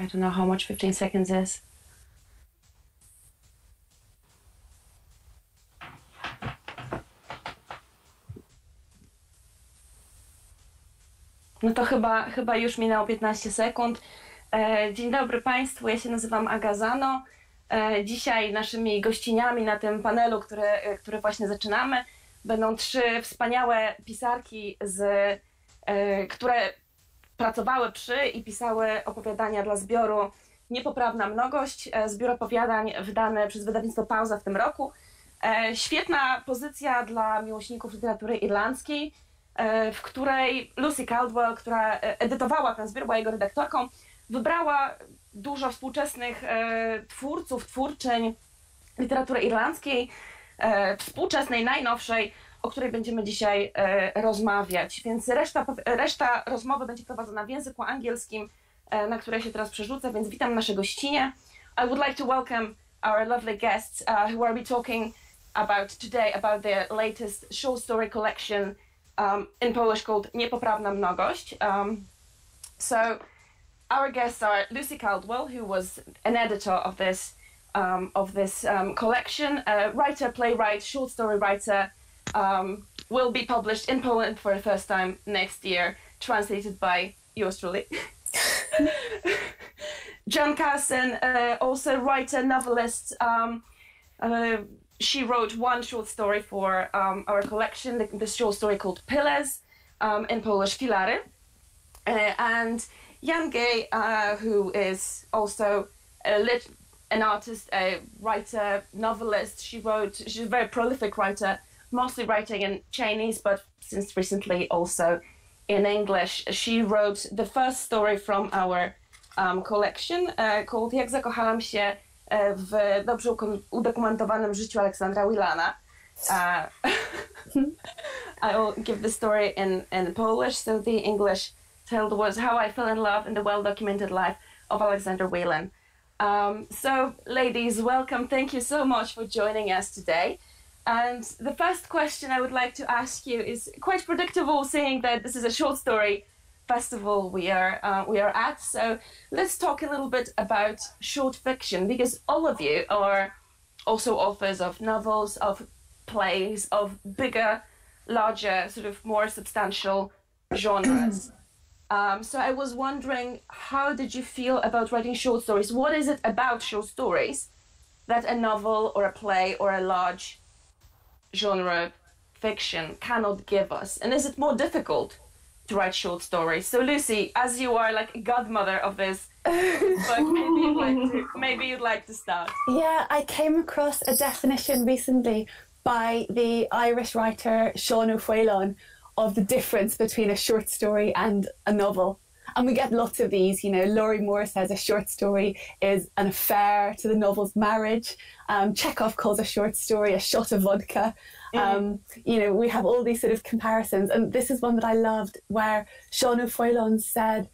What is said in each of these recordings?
I don't know how much 15 seconds is. No to chyba, chyba już minęło 15 sekund. E, dzień dobry Państwu, ja się nazywam Agazano. E, dzisiaj naszymi gościniami na tym panelu, który, który właśnie zaczynamy, będą trzy wspaniałe pisarki, z, które pracowały przy i pisały opowiadania dla zbioru Niepoprawna Mnogość, e, zbiór opowiadań wydany przez wydawnictwo Pauza w tym roku. E, świetna pozycja dla miłośników literatury irlandzkiej, e, w której Lucy Caldwell, która e, edytowała ten zbiór, była jego redaktorką, wybrała dużo współczesnych e, twórców, twórczyń literatury irlandzkiej, e, współczesnej, najnowszej, o której będziemy dzisiaj e, rozmawiać. Więc reszta, reszta rozmowy będzie prowadzona w języku angielskim, e, na które się teraz przerzucę, więc witam nasze gościnie. I would like to welcome our lovely guests uh, who will be talking about today about their latest short story collection um, in Polish called Niepoprawna Mnogość. Um, so our guests are Lucy Caldwell, who was an editor of this um, of this um, collection, a writer, playwright, short story writer, um, will be published in Poland for the first time next year, translated by yours truly. Jan Carson, uh, also writer, novelist. Um, uh, she wrote one short story for um, our collection, the, the short story called Pillars, um, in Polish Filary. Uh, and Yan Ge, uh, who is also a lit- an artist, a writer, novelist. She wrote, she's a very prolific writer, mostly writing in Chinese, but since recently also in English. She wrote the first story from our um, collection uh, called Jak zakochałam się w dobrze udokumentowanym życiu Aleksandra Wilana. Uh, I will give the story in, in Polish. So the English title was How I Fell in Love in the Well Documented Life of Alexander Whelan. Um, so, ladies, welcome. Thank you so much for joining us today. And the first question I would like to ask you is quite predictable, seeing that this is a short story festival we are uh, we are at. So let's talk a little bit about short fiction because all of you are also authors of novels, of plays, of bigger, larger, sort of more substantial genres. Um, so I was wondering, how did you feel about writing short stories? What is it about short stories that a novel or a play or a large genre fiction cannot give us? And is it more difficult to write short stories? So Lucy, as you are like godmother of this book, maybe you'd like to, maybe you'd like to start. Yeah, I came across a definition recently by the Irish writer Sean O'Faolain of the difference between a short story and a novel. And we get lots of these, you know. Lorrie Moore says a short story is an affair to the novel's marriage. Um, Chekhov calls a short story a shot of vodka. Um, you know, we have all these sort of comparisons. And this is one that I loved where Sean O'Faolain said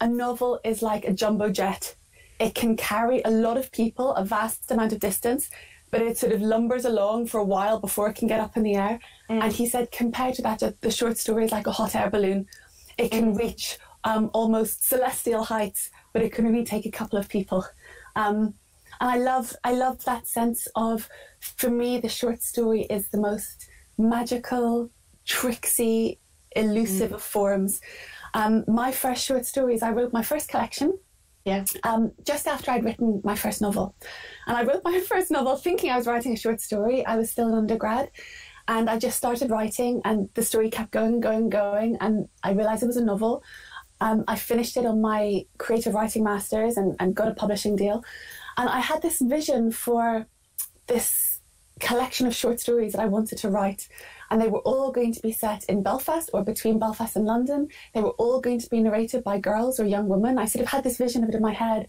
a novel is like a jumbo jet. It can carry a lot of people a vast amount of distance, but it sort of lumbers along for a while before it can get up in the air. And he said, compared to that, the short story is like a hot air balloon. It can reach um, almost celestial heights, but it can only take a couple of people. Um, and I love, I love that sense of, for me, the short story is the most magical, tricksy, elusive of forms. Um, my first short stories, I wrote my first collection Yeah. um, just after I'd written my first novel. And I wrote my first novel thinking I was writing a short story. I was still an undergrad. And I just started writing, and the story kept going, going, going. And I realized it was a novel. Um, I finished it on my creative writing masters and, and got a publishing deal. And I had this vision for this collection of short stories that I wanted to write. And they were all going to be set in Belfast or between Belfast and London. They were all going to be narrated by girls or young women. I sort of had this vision of it in my head.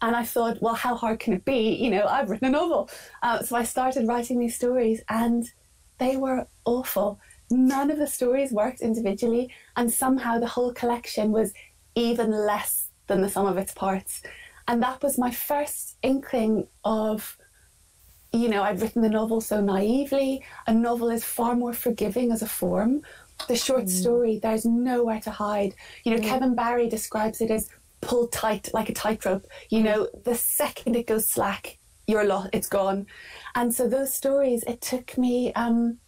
And I thought, well, how hard can it be? You know, I've written a novel. Uh, so I started writing these stories and they were awful. None of the stories worked individually. And somehow the whole collection was even less than the sum of its parts. And that was my first inkling of you know, I'd written the novel so naively. A novel is far more forgiving as a form. the short mm. story, there's nowhere to hide. You know, mm. Kevin Barry describes it as pulled tight like a tightrope. You know, the second it goes slack, you're lost, it's gone. And so those stories, it took me. Um,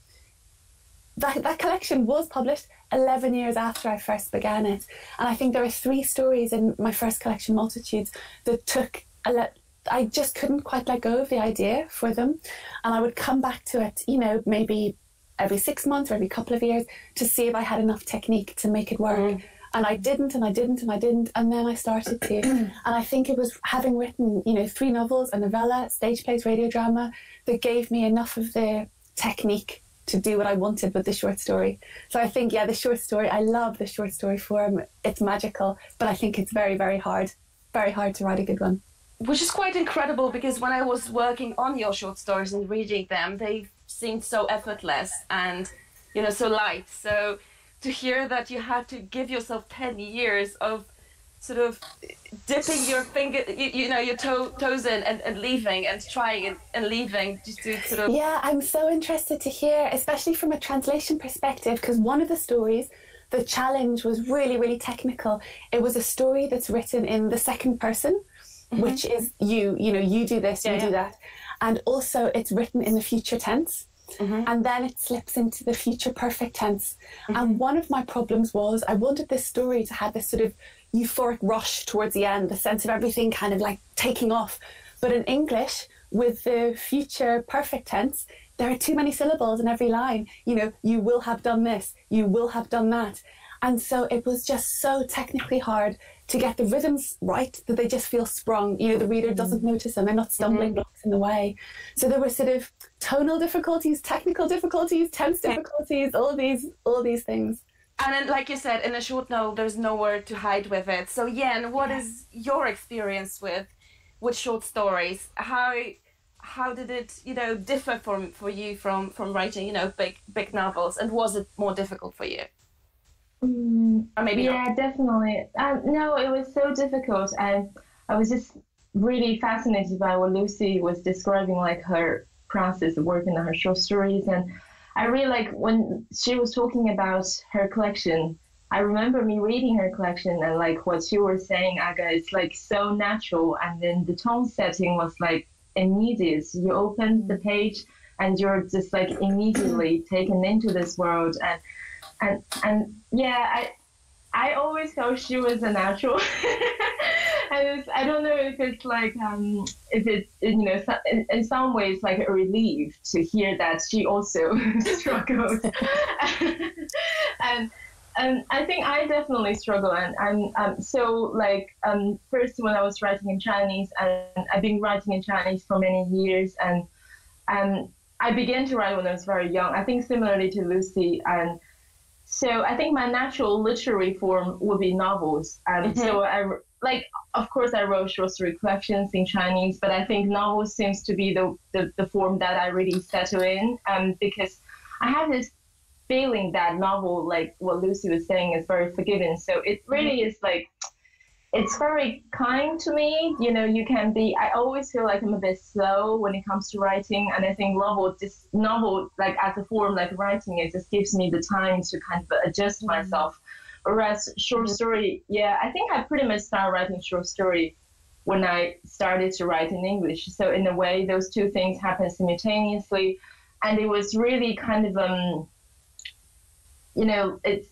that that collection was published 11 years after I first began it, and I think there are three stories in my first collection, Multitudes, that took a le- I just couldn't quite let go of the idea for them, and I would come back to it, you know, maybe every six months or every couple of years to see if I had enough technique to make it work. Mm. And I didn't, and I didn't, and I didn't, and then I started to. and I think it was having written, you know, three novels, a novella, stage plays, radio drama, that gave me enough of the technique to do what I wanted with the short story. So I think, yeah, the short story, I love the short story form. It's magical, but I think it's very, very hard, very hard to write a good one. Which is quite incredible because when I was working on your short stories and reading them, they seemed so effortless and, you know, so light. So to hear that you had to give yourself 10 years of sort of dipping your finger, you, you know, your toe, toes in and, and leaving and trying and, and leaving just to sort of. Yeah, I'm so interested to hear, especially from a translation perspective, because one of the stories, the challenge was really, really technical. It was a story that's written in the second person, mm-hmm. which is you, you know, you do this, yeah, you yeah. do that. And also it's written in the future tense. Mm-hmm. And then it slips into the future perfect tense. Mm-hmm. And one of my problems was I wanted this story to have this sort of euphoric rush towards the end, the sense of everything kind of like taking off. But in English, with the future perfect tense, there are too many syllables in every line. You know, you will have done this, you will have done that. And so it was just so technically hard to get the rhythms right that they just feel sprung. You know, the reader doesn't notice them, they're not stumbling mm-hmm. blocks in the way. So there were sort of tonal difficulties, technical difficulties, tense difficulties, all these all these things. And then, like you said, in a short novel, there's nowhere to hide with it. So, Yan, what yeah. is your experience with with short stories? How how did it, you know, differ from for you from from writing, you know, big big novels? And was it more difficult for you? Mm, or maybe yeah, not? definitely. Um, no, it was so difficult, and I was just really fascinated by what Lucy was describing, like her process of working on her short stories and I really like when she was talking about her collection. I remember me reading her collection and like what she was saying, Aga, it's like so natural. And then the tone setting was like immediate. You open the page and you're just like immediately taken into this world. And and and yeah, I I always thought she was a natural. and I don't know if it's like um, if it's you know in, in, some ways like a relief to hear that she also struggled, and and I think I definitely struggle and I'm um, so like um, first when I was writing in Chinese and I've been writing in Chinese for many years and and I began to write when I was very young. I think similarly to Lucy and. So I think my natural literary form would be novels, and mm-hmm. so I like of course I wrote short story collections in Chinese, but I think novels seems to be the, the, the form that I really settle in um, because I have this feeling that novel, like what Lucy was saying, is very forgiving. So it really is like it's very kind to me. You know, you can be. I always feel like I'm a bit slow when it comes to writing, and I think novel, this novel, like as a form, like writing, it just gives me the time to kind of adjust mm-hmm. myself Whereas short mm-hmm. story, yeah, I think I pretty much started writing short story when I started to write in English. So in a way, those two things happened simultaneously, and it was really kind of um, you know, it's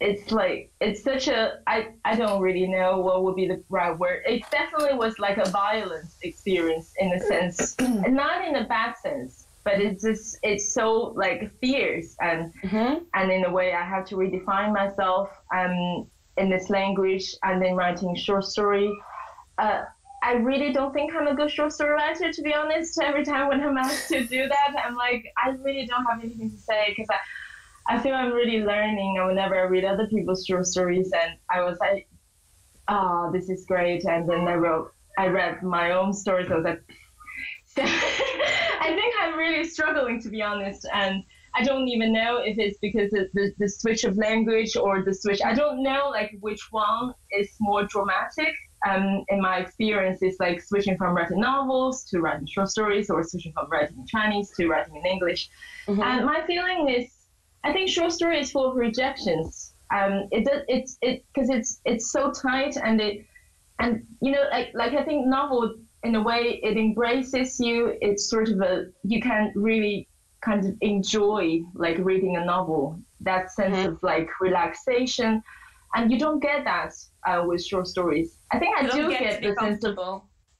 it's like it's such a I I don't really know what would be the right word. It definitely was like a violent experience in a sense, and not in a bad sense but it's just it's so like fierce and mm-hmm. and in a way I have to redefine myself um in this language and then writing short story. Uh, I really don't think I'm a good short story writer, to be honest. Every time when I'm asked to do that, I'm like, I really don't have anything to say because I, I feel I'm really learning. And whenever I read other people's short stories, and I was like, oh, this is great. And then I wrote, I read my own stories. I was like, I think I'm really struggling to be honest, and I don't even know if it's because the, the, the, switch of language or the switch. I don't know like which one is more dramatic. Um, in my experience, it's like switching from writing novels to writing short stories, or switching from writing in Chinese to writing in English. Mm-hmm. And my feeling is, I think short story is full of rejections. Um, it does it's it because it's it's so tight and it and you know like like I think novel in a way it embraces you. It's sort of a you can really kind of enjoy like reading a novel. That sense mm-hmm. of like relaxation, and you don't get that uh, with short stories. I think I do get, get the sense of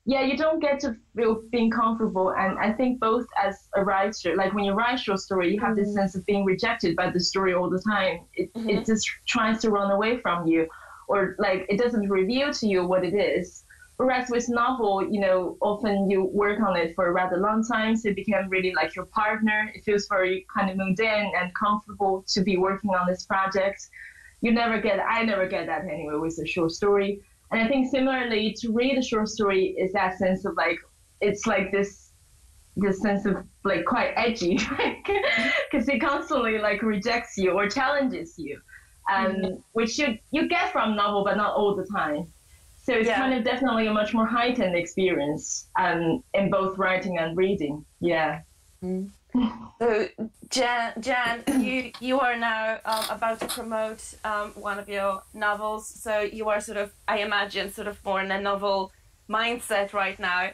yeah, you don't get to feel being comfortable. And I think both as a writer, like when you write short story, you have mm-hmm. this sense of being rejected by the story all the time. It, mm-hmm. it just tries to run away from you, or like it doesn't reveal to you what it is. Whereas with novel, you know, often you work on it for a rather long time, so it became really like your partner. It feels very kind of mundane and comfortable to be working on this project. You never get, I never get that anyway with a short story and I think similarly to read a short story is that sense of like it's like this this sense of like quite edgy because it constantly like rejects you or challenges you um, mm-hmm. which you you get from novel but not all the time so it's yeah. kind of definitely a much more heightened experience um, in both writing and reading yeah mm-hmm. So, Jan, Jan, you you are now um, about to promote um, one of your novels. So you are sort of, I imagine, sort of more in a novel mindset right now.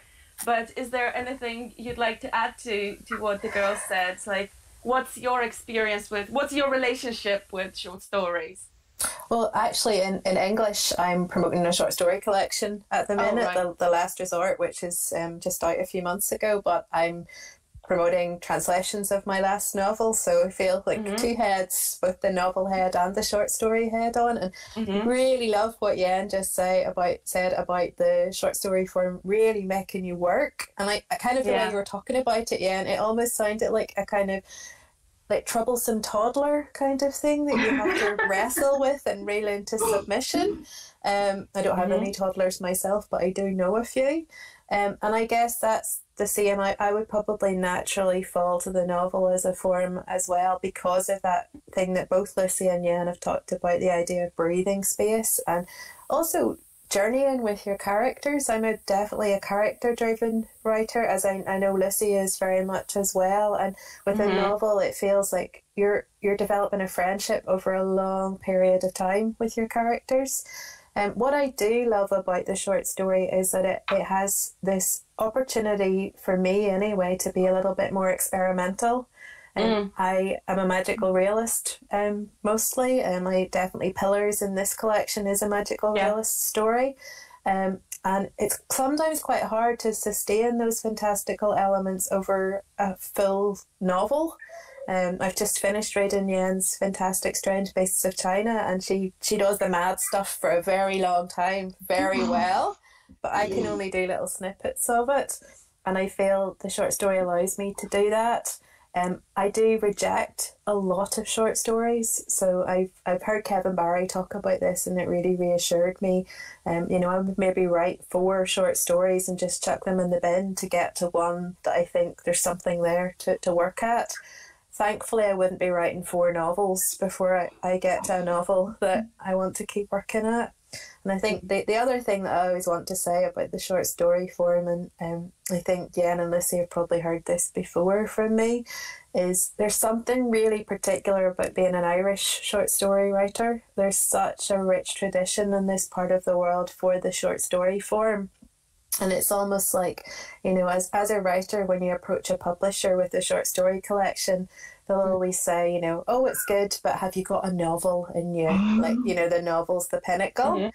But is there anything you'd like to add to to what the girl said? Like, what's your experience with? What's your relationship with short stories? Well, actually, in, in English, I'm promoting a short story collection at the oh, minute, oh, right. the, the Last Resort, which is um, just out a few months ago. But I'm promoting translations of my last novel. So I feel like mm-hmm. two heads, both the novel head and the short story head on. And mm-hmm. really love what Yan just say about said about the short story form really making you work. And like I kind of the yeah. way you were talking about it, Yan, it almost sounded like a kind of like troublesome toddler kind of thing that you have to wrestle with and rail into submission. Um, I don't have mm-hmm. any toddlers myself, but I do know a few. Um, and I guess that's the same. I, I would probably naturally fall to the novel as a form as well because of that thing that both Lucy and Yan have talked about the idea of breathing space and also journeying with your characters. I'm a, definitely a character driven writer, as I, I know Lucy is very much as well. And with mm-hmm. a novel, it feels like you're you're developing a friendship over a long period of time with your characters. And um, what I do love about the short story is that it, it has this opportunity for me anyway to be a little bit more experimental. And mm. I am a magical realist um, mostly, and I definitely Pillars in this collection is a magical yeah. realist story. Um, and it's sometimes quite hard to sustain those fantastical elements over a full novel. Um, I've just finished reading Yan's fantastic Strange Beasts of China, and she she does the mad stuff for a very long time, very well. But I can only do little snippets of it, and I feel the short story allows me to do that. Um, I do reject a lot of short stories, so I've I've heard Kevin Barry talk about this, and it really reassured me. Um, you know, I would maybe write four short stories and just chuck them in the bin to get to one that I think there's something there to, to work at thankfully I wouldn't be writing four novels before I, I get to a novel that I want to keep working at. And I think the, the other thing that I always want to say about the short story form, and um, I think Yan and Lucy have probably heard this before from me, is there's something really particular about being an Irish short story writer. There's such a rich tradition in this part of the world for the short story form. And it's almost like, you know, as, as a writer, when you approach a publisher with a short story collection, they'll mm. always say, you know, oh, it's good, but have you got a novel in you? like, you know, the novel's the pinnacle. Mm-hmm.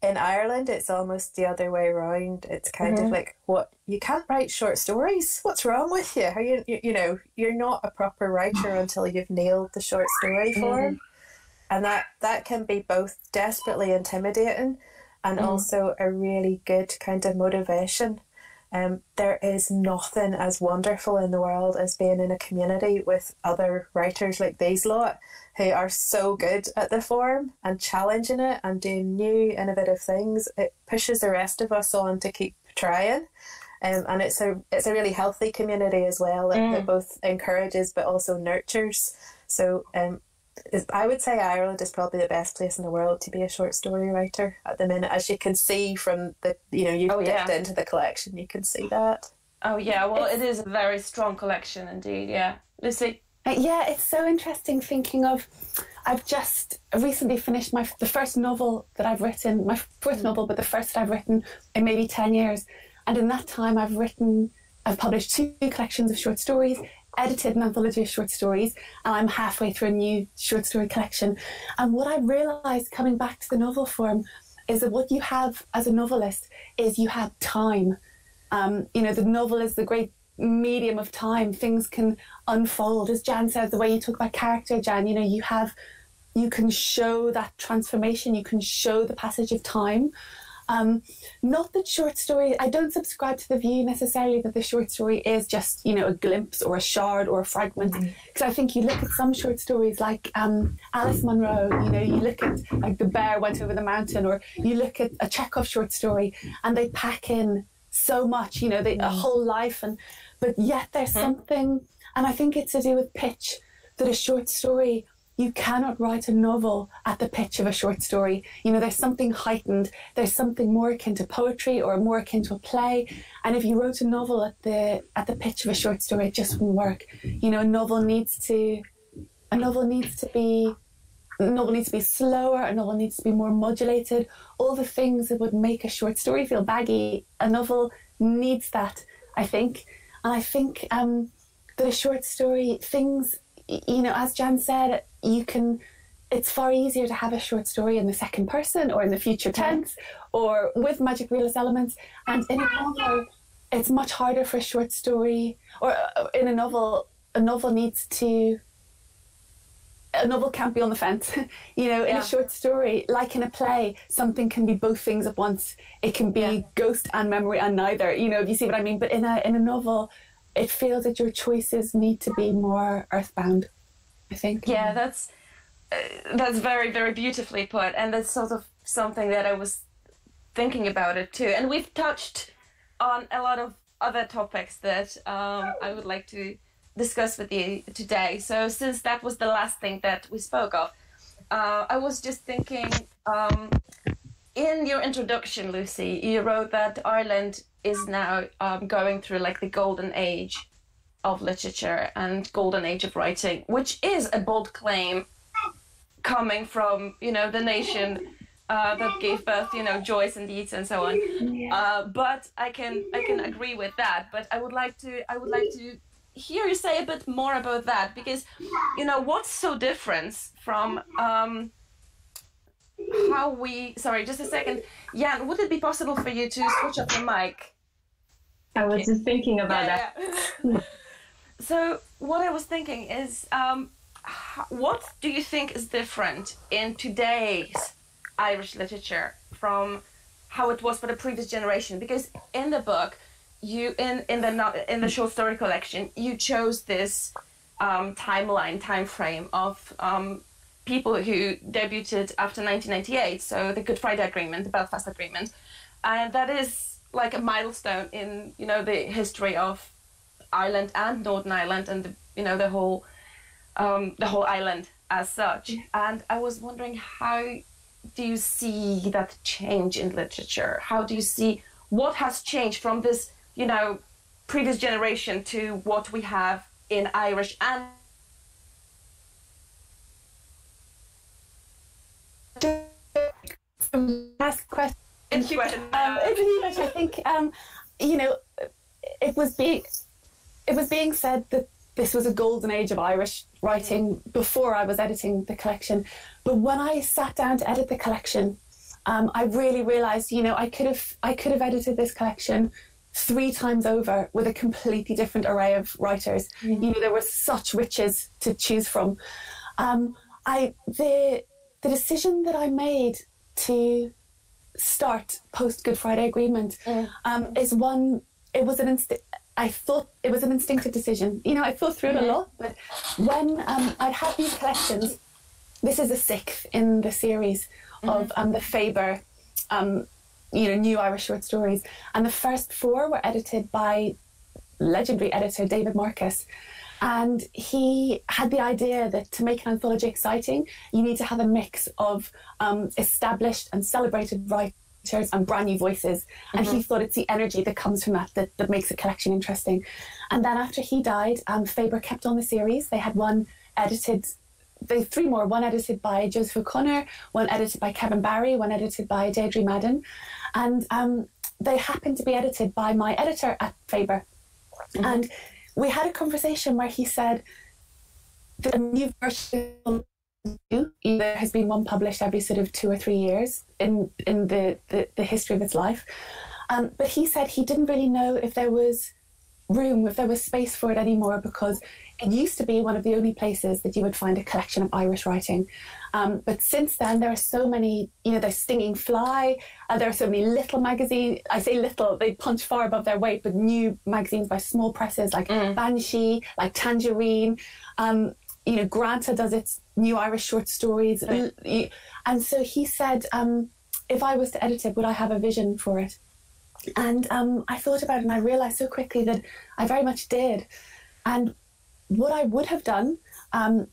In Ireland, it's almost the other way around. It's kind mm-hmm. of like, what, you can't write short stories? What's wrong with you? Are you, you, you know, you're not a proper writer until you've nailed the short story mm-hmm. form. Mm-hmm. And that, that can be both desperately intimidating and mm. also a really good kind of motivation. Um, there is nothing as wonderful in the world as being in a community with other writers like these lot who are so good at the form and challenging it and doing new innovative things. It pushes the rest of us on to keep trying. Um, and it's a it's a really healthy community as well that, mm. that both encourages but also nurtures. So um, I would say Ireland is probably the best place in the world to be a short story writer at the minute, as you can see from the you know you've oh, yeah. dipped into the collection, you can see that. Oh yeah, well it is a very strong collection indeed. Yeah, Lucy. Uh, yeah, it's so interesting thinking of. I've just recently finished my the first novel that I've written, my fourth novel, but the first that I've written in maybe ten years. And in that time, I've written, I've published two collections of short stories, edited an anthology of short stories, and I'm halfway through a new short story collection. And what I realised coming back to the novel form is that what you have as a novelist is you have time. Um, you know, the novel is the great medium of time. Things can unfold. As Jan says, the way you talk about character, Jan, you know, you have, you can show that transformation, you can show the passage of time. Um, not that short story, I don't subscribe to the view necessarily that the short story is just, you know, a glimpse or a shard or a fragment. Because mm-hmm. I think you look at some short stories like um, Alice Munro, you know, you look at like The Bear Went Over the Mountain, or you look at a Chekhov short story and they pack in so much, you know, they, a mm. whole life. And But yet there's mm-hmm. something, and I think it's to do with pitch, that a short story you cannot write a novel at the pitch of a short story. You know, there's something heightened, there's something more akin to poetry or more akin to a play. And if you wrote a novel at the at the pitch of a short story, it just wouldn't work. You know, a novel needs to a novel needs to be a novel needs to be slower, a novel needs to be more modulated. All the things that would make a short story feel baggy, a novel needs that, I think. And I think um, that a short story, things, you know, as Jan said, you can it's far easier to have a short story in the second person or in the future tense or with magic realist elements. And in a novel, it's much harder for a short story or uh, in a novel, a novel needs to. A novel can't be on the fence. you know, in yeah. a short story, like in a play, something can be both things at once. It can be yeah. ghost and memory and neither. You know, if you see what I mean. But in a in a novel, it feels that your choices need to be more earthbound. I think. Yeah, that's uh, that's very very beautifully put, and that's sort of something that I was thinking about it too. And we've touched on a lot of other topics that um, I would like to discuss with you today. So since that was the last thing that we spoke of, uh, I was just thinking. Um, in your introduction, Lucy, you wrote that Ireland is now um, going through like the golden age of literature and golden age of writing, which is a bold claim coming from you know the nation uh, that gave birth, you know, Joyce and Yeats and so on. Uh, but I can I can agree with that. But I would like to I would like to hear you say a bit more about that because you know what's so different from um, how we sorry just a second Jan would it be possible for you to switch off the mic I was just thinking about yeah, that yeah. So what I was thinking is, um, what do you think is different in today's Irish literature from how it was for the previous generation? Because in the book, you in in the in the short story collection, you chose this um, timeline time frame of um, people who debuted after 1998. So the Good Friday Agreement, the Belfast Agreement, and that is like a milestone in you know the history of Ireland and Northern Ireland and the, you know the whole um, the whole island as such. And I was wondering how do you see that change in literature? How do you see what has changed from this you know previous generation to what we have in Irish and last question. Um, I think um, you know it was being it was being said that this was a golden age of Irish writing before I was editing the collection. But when I sat down to edit the collection, um, I really realised, you know, I could have I could have edited this collection three times over with a completely different array of writers. Mm-hmm. You know, there were such riches to choose from. Um, I the the decision that I made to start post Good Friday Agreement mm. um, is one. It was an instant. I thought it was an instinctive decision. You know, I thought through it a lot, but when um, I'd had these collections, this is the sixth in the series mm-hmm. of um, the Faber, um, you know, new Irish short stories, and the first four were edited by legendary editor David Marcus. And he had the idea that to make an anthology exciting, you need to have a mix of um, established and celebrated writers and brand new voices. And mm-hmm. he thought it's the energy that comes from that, that that makes a collection interesting. And then after he died, um, Faber kept on the series. They had one edited they three more one edited by Joseph O'Connor, one edited by Kevin Barry, one edited by Deirdre Madden. And um, they happened to be edited by my editor at Faber. Mm-hmm. And we had a conversation where he said, the new version there has been one published every sort of two or three years in in the, the, the history of its life. Um, but he said he didn't really know if there was room, if there was space for it anymore, because it used to be one of the only places that you would find a collection of Irish writing. Um, but since then, there are so many, you know, there's Stinging Fly, uh, there are so many little magazines. I say little, they punch far above their weight, but new magazines by small presses like mm. Banshee, like Tangerine. Um, you know, Granta does its new Irish short stories. And so he said, um, if I was to edit it, would I have a vision for it? And um, I thought about it and I realized so quickly that I very much did. And what I would have done, um,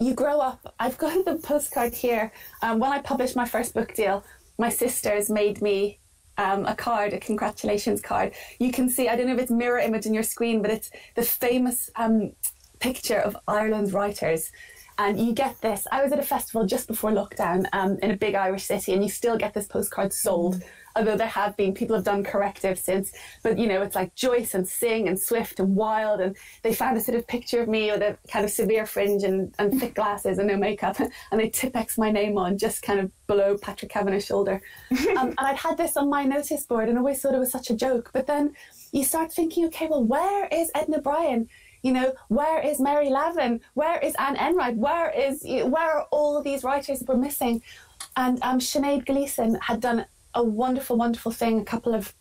you grow up, I've got the postcard here. Um, when I published my first book deal, my sisters made me um, a card, a congratulations card. You can see, I don't know if it's mirror image in your screen, but it's the famous um, picture of Ireland's writers. And you get this. I was at a festival just before lockdown um, in a big Irish city, and you still get this postcard sold. Mm. Although there have been people have done corrective since, but you know it's like Joyce and Synge and Swift and Wilde, and they found a sort of picture of me with a kind of severe fringe and, and thick glasses and no makeup, and they Tipp-Ex my name on just kind of below Patrick Kavanagh's shoulder. um, and I'd had this on my notice board and always thought it was such a joke. But then you start thinking, okay, well, where is Edna O'Brien? You know, where is Mary Lavin? Where is Anne Enright? Where is where are all these writers that we're missing? And um, Sinead Gleeson had done a wonderful, wonderful thing a couple of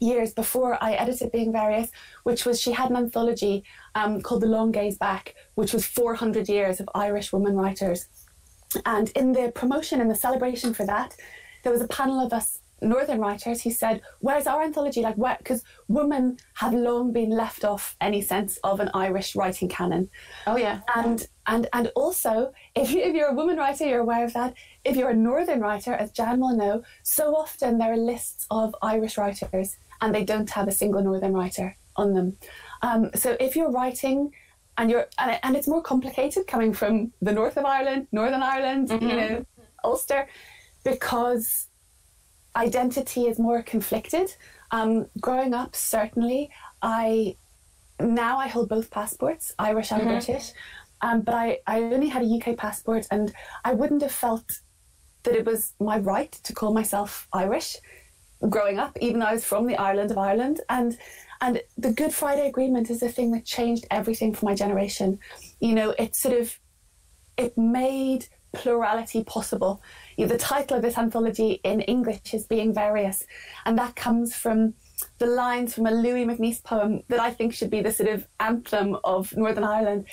years before I edited Being Various, which was she had an anthology um, called The Long Gaze Back, which was 400 years of Irish women writers. And in the promotion and the celebration for that, there was a panel of us northern writers who said, "Where's our anthology?" Like, where? Because women have long been left off any sense of an Irish writing canon. Oh yeah, and and and also, if, you, if you're a woman writer, you're aware of that. If you're a northern writer, as Jan will know, so often there are lists of Irish writers, and they don't have a single northern writer on them. Um, so if you're writing and you're and, and, it's more complicated coming from the north of Ireland, Northern Ireland, mm-hmm. you know, Ulster, because identity is more conflicted. Um, growing up, certainly, I now I hold both passports, Irish and mm-hmm. British. Um, but I, I only had a UK passport, and I wouldn't have felt that it was my right to call myself Irish growing up, even though I was from the island of Ireland. And and the Good Friday Agreement is the thing that changed everything for my generation. You know, it sort of it made plurality possible the title of this anthology in English is Being Various, and that comes from the lines from a Louis MacNeice poem that I think should be the sort of anthem of Northern Ireland.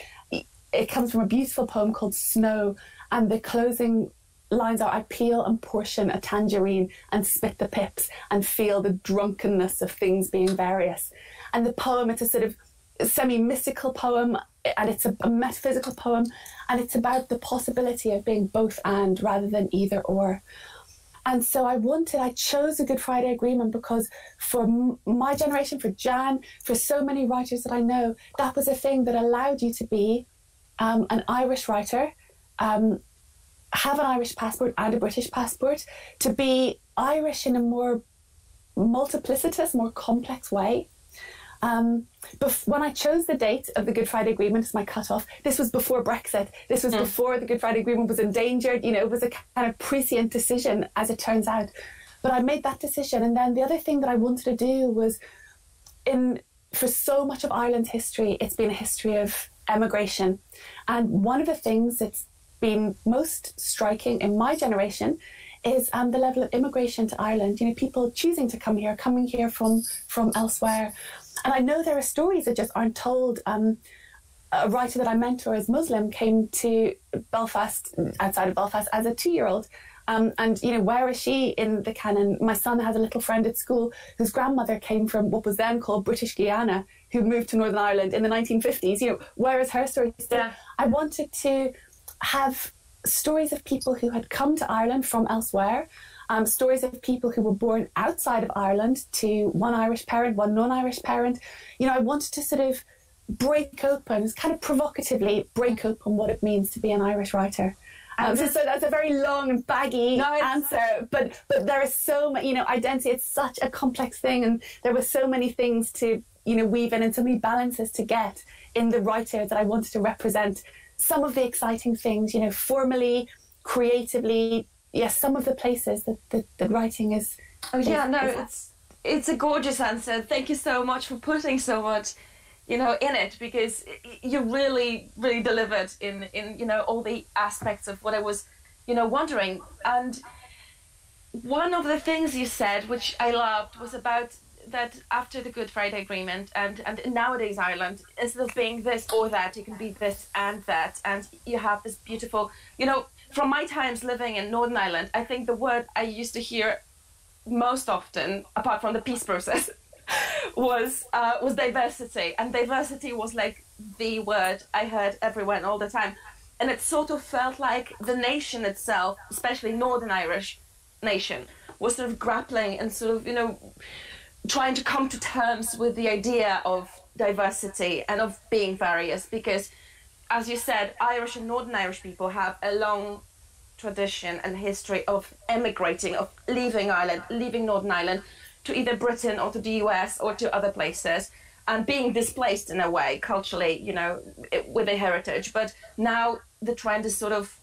It comes from a beautiful poem called Snow, and the closing lines are I peel and portion a tangerine and spit the pips and feel the drunkenness of things being various. And the poem, it's a sort of semi mystical poem and it's a, a, metaphysical poem and it's about the possibility of being both and rather than either or. And so I wanted, I chose a Good Friday Agreement because for m- my generation, for Jan, for so many writers that I know, that was a thing that allowed you to be um, an Irish writer, um, have an Irish passport and a British passport, to be Irish in a more multiplicitous, more complex way. Um, bef- when I chose the date of the Good Friday Agreement as my cutoff, this was before Brexit. This was mm. before the Good Friday Agreement was endangered. You know, it was a kind of prescient decision, as it turns out. But I made that decision, and then the other thing that I wanted to do was, in for so much of Ireland's history, it's been a history of emigration, and one of the things that's been most striking in my generation is um, the level of immigration to Ireland. You know, people choosing to come here, coming here from from elsewhere. And I know there are stories that just aren't told. Um, a writer that I mentor is Muslim came to Belfast, outside of Belfast, as a two-year-old. Um, and you know, where is she in the canon? My son has a little friend at school whose grandmother came from what was then called British Guiana, who moved to Northern Ireland in the 1950s. You know, where is her story? So yeah. I wanted to have stories of people who had come to Ireland from elsewhere um, stories of people who were born outside of Ireland to one Irish parent, one non-Irish parent. You know, I wanted to sort of break open, kind of provocatively break open what it means to be an Irish writer. Um, so, so, that's a very long and baggy no, answer, but but there is so many, you know, identity. It's such a complex thing, and there were so many things to you know weave in, and so many balances to get in the writer that I wanted to represent. Some of the exciting things, you know, formally, creatively, yes, some of the places that the, the writing is. Oh yeah, is, no, is it's it's a gorgeous answer. Thank you so much for putting so much you know in it because you really really delivered in in you know all the aspects of what i was you know wondering and one of the things you said which i loved was about that after the good friday agreement and and nowadays ireland is of being this or that you can be this and that and you have this beautiful you know from my times living in northern ireland i think the word i used to hear most often apart from the peace process was uh, was diversity, and diversity was like the word I heard everywhere all the time, and it sort of felt like the nation itself, especially Northern Irish nation, was sort of grappling and sort of you know trying to come to terms with the idea of diversity and of being various because as you said irish and northern irish people have a long tradition and history of emigrating of leaving ireland leaving northern ireland to either Britain or to the US or to other places and being displaced in a way culturally, you know, with a heritage. But now the trend is sort of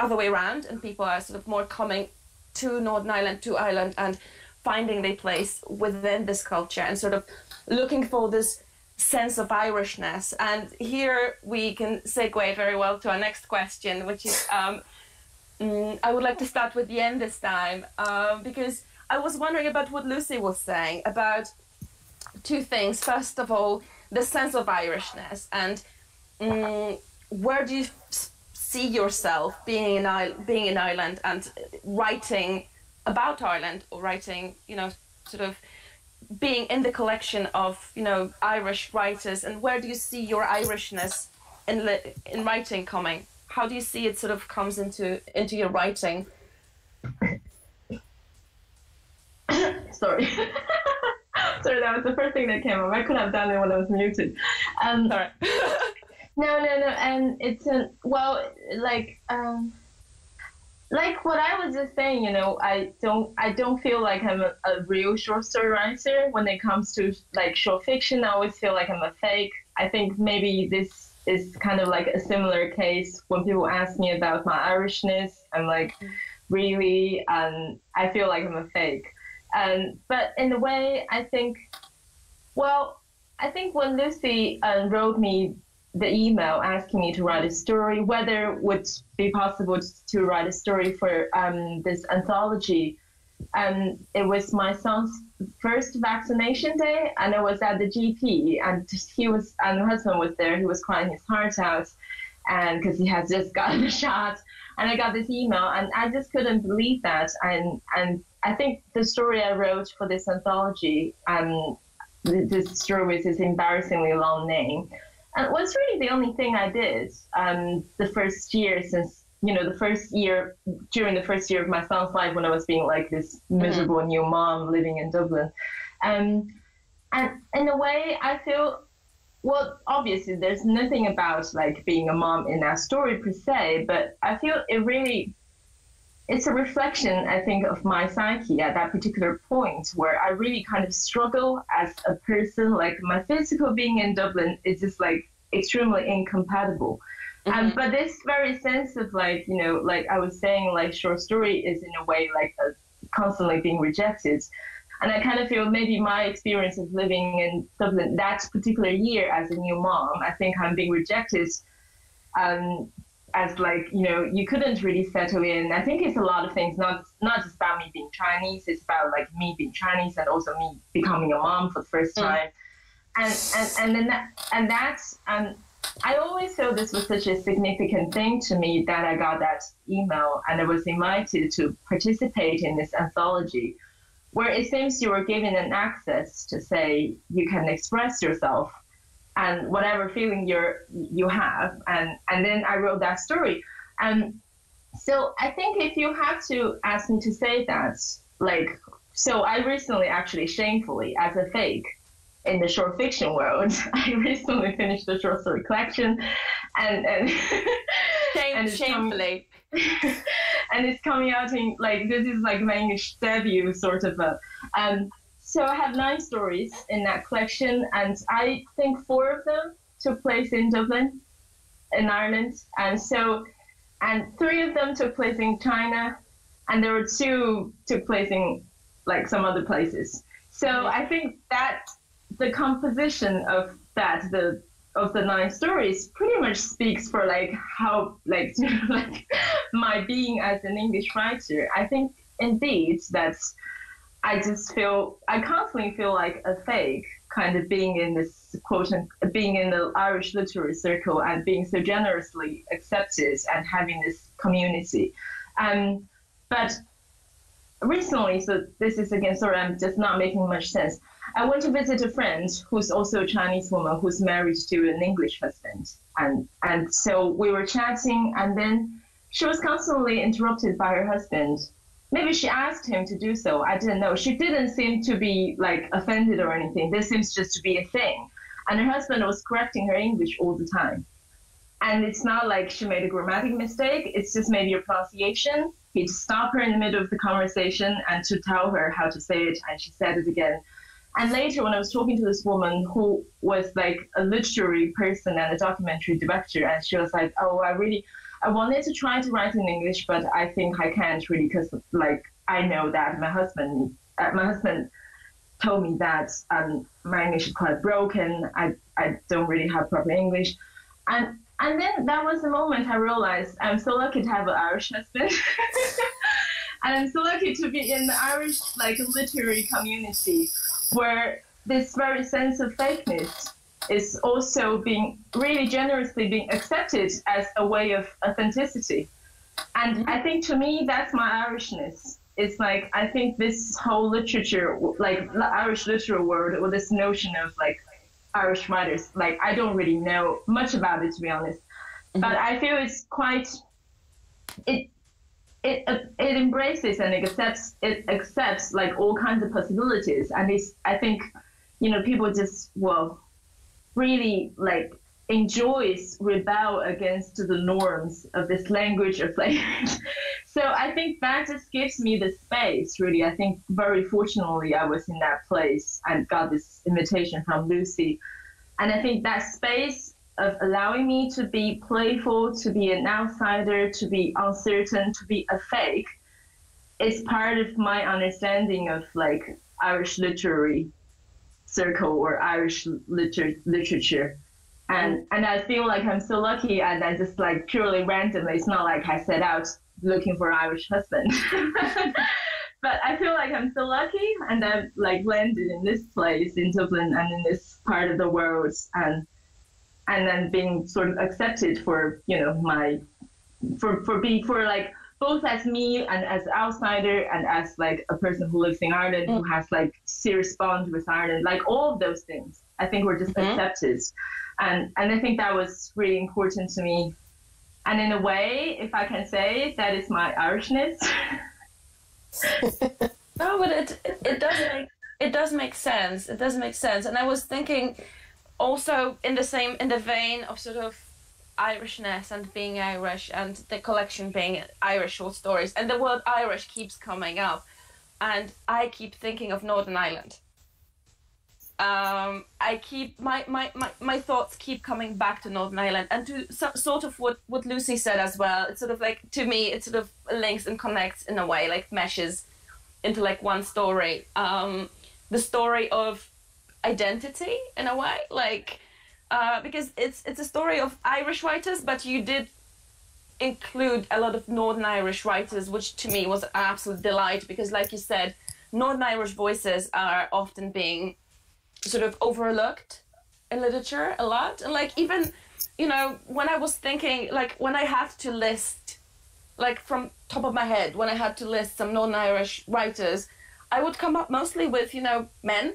other way around, and people are sort of more coming to Northern Ireland, to Ireland, and finding their place within this culture and sort of looking for this sense of Irishness. And here we can segue very well to our next question, which is um, mm, I would like to start with Yan this time um, because I was wondering about what Lucy was saying about two things. First of all, the sense of Irishness, and um, where do you see yourself being in being in Ireland and writing about Ireland or writing, you know, sort of being in the collection of you know Irish writers, and where do you see your Irishness in in writing coming? How do you see it sort of comes into into your writing? Sorry. Sorry, that was the first thing that came up. I could have done it when I was muted. Um, Sorry. no, no, no. And it's an, well, like, um, like what I was just saying, you know, I don't, I don't feel like I'm a, a real short story writer when it comes to like short fiction. I always feel like I'm a fake. I think maybe this is kind of like a similar case when people ask me about my Irishness. I'm like, really, and I feel like I'm a fake. Um, but in a way, I think, well, I think when Lucy uh, wrote me the email asking me to write a story, whether it would be possible to write a story for um, this anthology, um, it was my son's first vaccination day, and I was at the GP, and he was, and my husband was there. He was crying his heart out, and because he had just gotten a shot, and I got this email, and I just couldn't believe that, and and I think the story I wrote for this anthology, um, this story with this embarrassingly long name, and it was really the only thing I did um, the first year since you know the first year during the first year of my son's life when I was being like this mm-hmm. miserable mm-hmm. new mom living in Dublin, um, and in a way I feel well obviously there's nothing about like being a mom in that story per se, but I feel it really it's a reflection, I think, of my psyche at that particular point where I really kind of struggle as a person. Like my physical being in Dublin is just like extremely incompatible. Mm-hmm. Um, but this very sense of like, you know, like I was saying, like short story is in a way like a, constantly being rejected. And I kind of feel maybe my experience of living in Dublin that particular year as a new mom, I think I'm being rejected um, as like you know you couldn't really settle in i think it's a lot of things not not just about me being chinese it's about like me being chinese and also me becoming a mom for the first mm. time mm. and and and then that and that's um i always felt this was such a significant thing to me that i got that email and i was invited to participate in this anthology where it seems you were given an access to say you can express yourself and whatever feeling you're you have. And and then i wrote that story. And so I think if you have to ask me to say that, like, so I recently actually shamefully, as a fake, in the short fiction world, I recently finished the short story collection, and and, Shame, and shamefully, and it's coming out in like this is like my English debut sort of a. Um, so I have nine stories in that collection, and I think four of them took place in Dublin, in Ireland, and so and three of them took place in China, and there were two took place in like some other places. So I think that the composition of that the of the nine stories pretty much speaks for like how like like my being as an English writer. I think indeed that I just feel I constantly feel like a fake kind of being in this quote and being in the Irish literary circle and being so generously accepted and having this community. Um, but recently, so this is again sorry I'm just not making much sense. I went to visit a friend who's also a Chinese woman who's married to an English husband, and and so we were chatting, and then she was constantly interrupted by her husband. Maybe she asked him to do so. I didn't know. She didn't seem to be like offended or anything. This seems just to be a thing. And her husband was correcting her English all the time. And it's not like she made a grammatic mistake. It's just maybe a pronunciation. He'd stop her in the middle of the conversation and to tell her how to say it, and she said it again. And later, when I was talking to this woman who was like a literary person and a documentary director, and she was like, "Oh, I really, I wanted to try to write in English, but I think I can't really because like I know that my husband, uh, my husband." told me that um, my English is quite broken. I, I don't really have proper English. And and then that was the moment I realized I'm so lucky to have an Irish husband. and I'm so lucky to be in the Irish like literary community where this very sense of fakeness is also being really generously being accepted as a way of authenticity. And mm-hmm. I think to me, that's my Irishness. It's like, I think this whole literature, like Irish literary world, or this notion of like Irish writers, like I don't really know much about it to be honest. Mm-hmm. But I feel it's quite, it it it embraces and it accepts it accepts like all kinds of possibilities and it's i think you know people just well really like enjoys rebel against the norms of this language of language so i think that just gives me the space really. I think very fortunately i was in that place and got this invitation from lucy. And i think that space of allowing me to be playful, to be an outsider, to be uncertain, to be a fake is part of my understanding of like Irish literary circle or Irish liter- literature. And mm. and I feel like I'm so lucky and I just like purely randomly. It's not like I set out looking for an Irish husband. but I feel like I'm so lucky and I've like landed in this place in Dublin and in this part of the world and and then being sort of accepted for you know my for for being for like both as me and as outsider and as like a person who lives in Ireland mm. who has like serious bond with Ireland like all of those things I think were just mm-hmm. accepted. And and I think that was really important to me. And in a way if I can say that is my Irishness. No but it, it it does make it does make sense. It does make sense. And I was thinking also in the same in the vein of sort of Irishness and being Irish and the collection being Irish short stories and the word Irish keeps coming up and I keep thinking of Northern Ireland. Um, I keep my, my, my, my thoughts keep coming back to Northern Ireland and to so, sort of what, what Lucy said as well. It's sort of like to me it sort of links and connects in a way, like meshes into like one story. Um, the story of identity in a way, like uh, because it's it's a story of Irish writers, but you did include a lot of Northern Irish writers, which to me was an absolute delight because, like you said, Northern Irish voices are often being sort of overlooked in literature a lot, and like even you know when I was thinking like when I had to list like from top of my head when I had to list some Northern Irish writers, I would come up mostly with you know men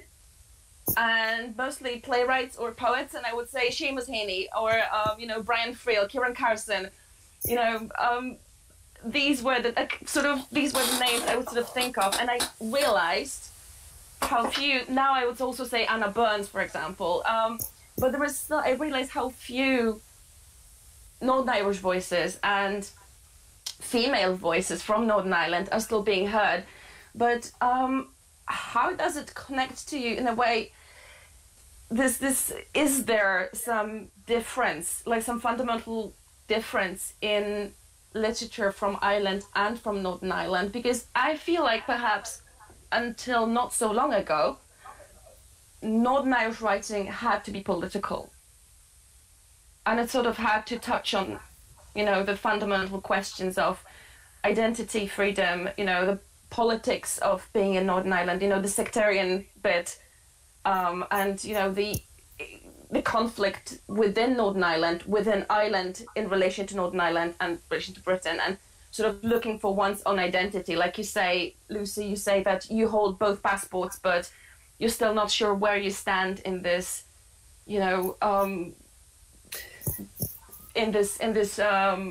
and mostly playwrights or poets. And I would say Seamus Heaney or um, you know Brian Friel, Ciaran Carson, you know um, these were the uh, sort of these were the names I would sort of think of, and I realized how few. Now I would also say Anna Burns, for example. Um, but there was I realized how few Northern Irish voices and female voices from Northern Ireland are still being heard. But um, how does it connect to you in a way? This this is there some difference, like some fundamental difference in literature from Ireland and from Northern Ireland? Because I feel like perhaps until not so long ago, Northern Irish writing had to be political. And it sort of had to touch on, you know, the fundamental questions of identity, freedom, you know, the politics of being in Northern Ireland, you know, the sectarian bit, um, and, you know, the the conflict within Northern Ireland, within Ireland in relation to Northern Ireland and relation to Britain, and sort of looking for one's own identity. Like you say, Lucy, you say that you hold both passports, but you're still not sure where you stand in this, you know, um, in this in this um,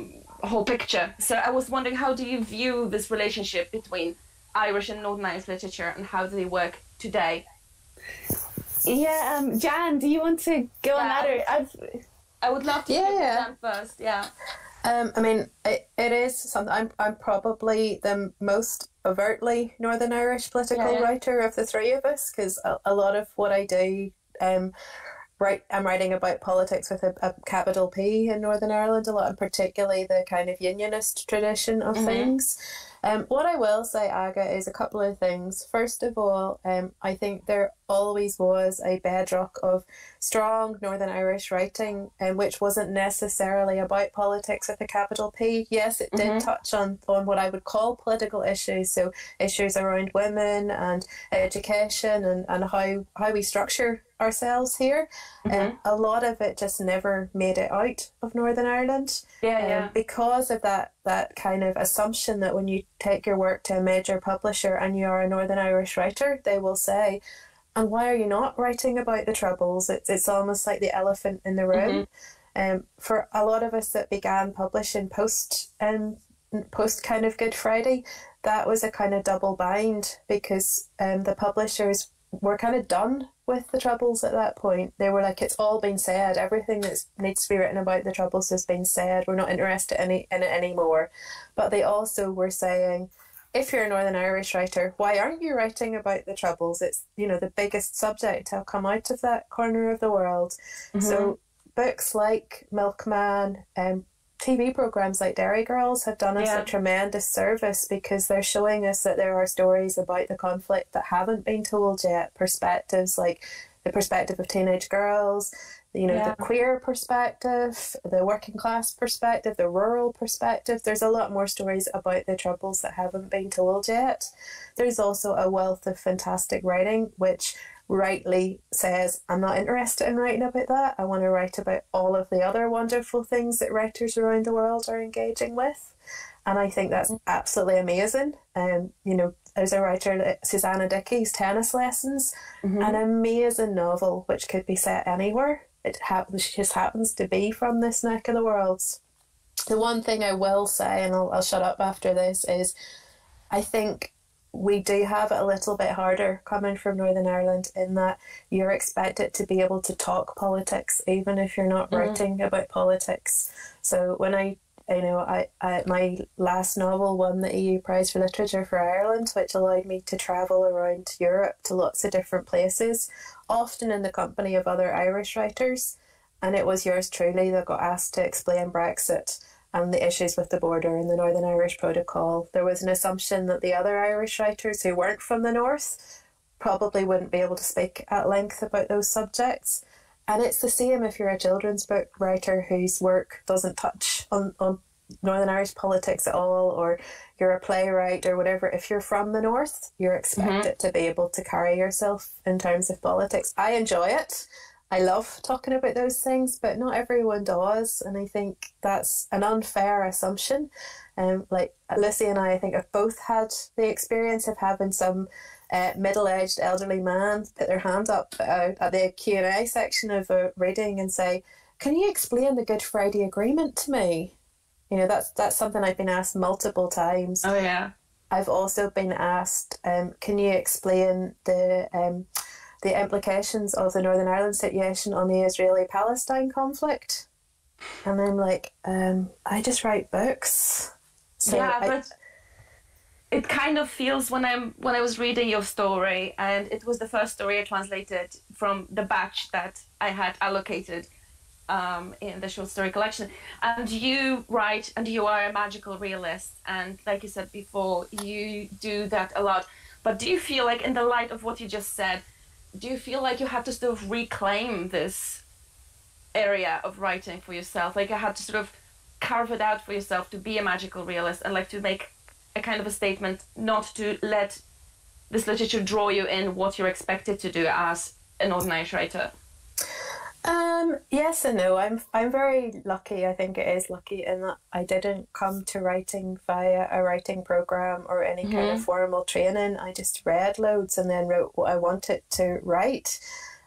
whole picture. So I was wondering, how do you view this relationship between Irish and Northern Irish literature, and how do they work today? Yeah, um, Jan, do you want to go yeah, on that? Or I've... I would love to yeah, yeah. first. Yeah. Um, I mean, it, it is something. I'm I'm probably the most overtly Northern Irish political yeah, yeah. writer of the three of us because a, a, lot of what I do, um, write I'm writing about politics with a, a, capital P in Northern Ireland a lot, and particularly the kind of unionist tradition of mm-hmm. things. Um, what I will say, Aga, is a couple of things. First of all, um, I think there always was a bedrock of strong Northern Irish writing, um, which wasn't necessarily about politics with a capital P. Yes, it did mm-hmm. touch on, on what I would call political issues, so issues around women and education and, and how, how we structure ourselves here. And mm-hmm. um, a lot of it just never made it out of Northern Ireland. Yeah, um, yeah. Because of that that kind of assumption that when you take your work to a major publisher and you are a Northern Irish writer, they will say, and why are you not writing about the troubles? It's, it's almost like the elephant in the room. Mm-hmm. Um, for a lot of us that began publishing post um, post kind of Good Friday, that was a kind of double bind because um, the publishers were kind of done with the troubles at that point. They were like, it's all been said. Everything that needs to be written about the troubles has been said. We're not interested any, in it anymore. But they also were saying, if you're a Northern Irish writer, why aren't you writing about the Troubles? It's you know the biggest subject to come out of that corner of the world. Mm-hmm. So books like Milkman and um, TV programs like Derry Girls have done us yeah. a tremendous service because they're showing us that there are stories about the conflict that haven't been told yet. Perspectives like the perspective of teenage girls, you know, yeah. the queer perspective, the working class perspective, the rural perspective. There's a lot more stories about the troubles that haven't been told yet. There's also a wealth of fantastic writing, which rightly says, I'm not interested in writing about that. I want to write about all of the other wonderful things that writers around the world are engaging with. And I think that's absolutely amazing. Um, you know, there's a writer, Susannah Dickey's Tennis Lessons, mm-hmm. an amazing novel which could be set anywhere it happens just happens to be from this neck of the world. The one thing I will say, and I'll, I'll shut up after this, is I think we do have it a little bit harder coming from Northern Ireland in that you're expected to be able to talk politics even if you're not mm. writing about politics. So when I you know, I, I my last novel won the EU Prize for Literature for Ireland, which allowed me to travel around Europe to lots of different places, often in the company of other Irish writers. And it was yours truly that got asked to explain Brexit and the issues with the border and the Northern Irish Protocol. There was an assumption that the other Irish writers who weren't from the North probably wouldn't be able to speak at length about those subjects. And it's the same if you're a children's book writer whose work doesn't touch on, on Northern Irish politics at all, or you're a playwright or whatever. If you're from the North, you're expected mm-hmm. to be able to carry yourself in terms of politics. I enjoy it. I love talking about those things, but not everyone does. And I think that's an unfair assumption. Um, like Lucy and I, I think have both had the experience of having some uh, middle-aged elderly man put their hand up uh, at the Q and A section of a reading and say, "Can you explain the Good Friday Agreement to me?" You know, that's that's something I've been asked multiple times. Oh yeah. I've also been asked, um, can you explain the um, the implications of the Northern Ireland situation on the Israeli Palestine conflict? And I'm like, um, I just write books. So yeah, I, but it kind of feels when I'm when I was reading your story, and it was the first story I translated from the batch that I had allocated um, in the short story collection. And you write, and you are a magical realist, and like you said before, you do that a lot. But do you feel like, in the light of what you just said, do you feel like you have to sort of reclaim this area of writing for yourself? Like you had to sort of carve it out for yourself to be a magical realist and like to make a kind of a statement not to let this literature draw you in what you're expected to do as an ordinary writer? Um, yes and no. I'm I'm very lucky. I think it is lucky in that I didn't come to writing via a writing program or any mm-hmm. kind of mm-hmm. formal training. I just read loads and then wrote what I wanted to write.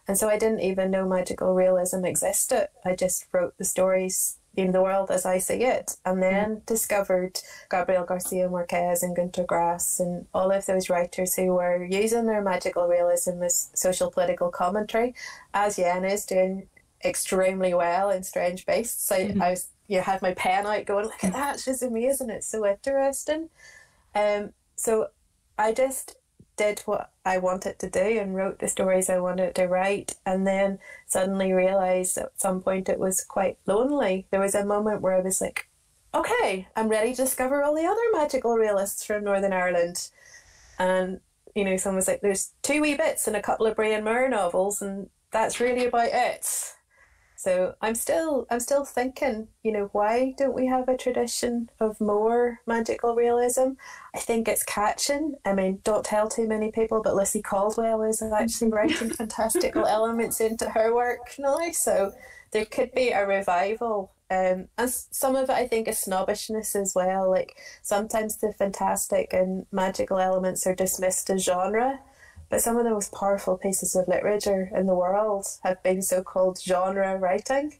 And so I didn't even know magical realism existed. I just wrote the stories in the world as I see it. And then mm. discovered Gabriel Garcia Marquez and Gunter Grass and all of those writers who were using their magical realism as social political commentary, as Yan is doing extremely well in Strange Beasts. So mm-hmm. I was, you know, had my pen out going, look at that, she's amazing, it's so interesting. Um, so I just did what I wanted to do and wrote the stories I wanted to write, and then suddenly realized at some point it was quite lonely. There was a moment where I was like, okay, I'm ready to discover all the other magical realists from Northern Ireland. And, you know, someone was like, there's two wee bits and a couple of Brian Moore novels, and that's really about it. So I'm still I'm still thinking, you know, why don't we have a tradition of more magical realism? I think it's catching. I mean, don't tell too many people, but Lucy Caldwell is actually writing fantastical elements into her work now. So there could be a revival. Um, and some of it I think is snobbishness as well. Like sometimes the fantastic and magical elements are dismissed as genre but some of the most powerful pieces of literature in the world have been so called genre writing.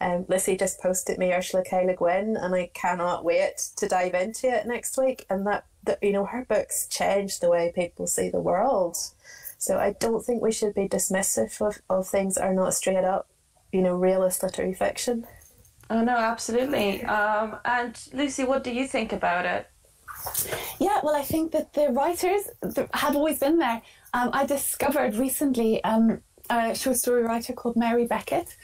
Um, Lissy just posted me Ursula K. Le Guin, and I cannot wait to dive into it next week. And that, that you know, her books change the way people see the world. So I don't think we should be dismissive of, of things that are not straight up, you know, realist literary fiction. Oh no, absolutely. Um, and Lucy, what do you think about it? Yeah, well, I think that the writers have always been there. Um, I discovered recently um, a short story writer called Mary Beckett,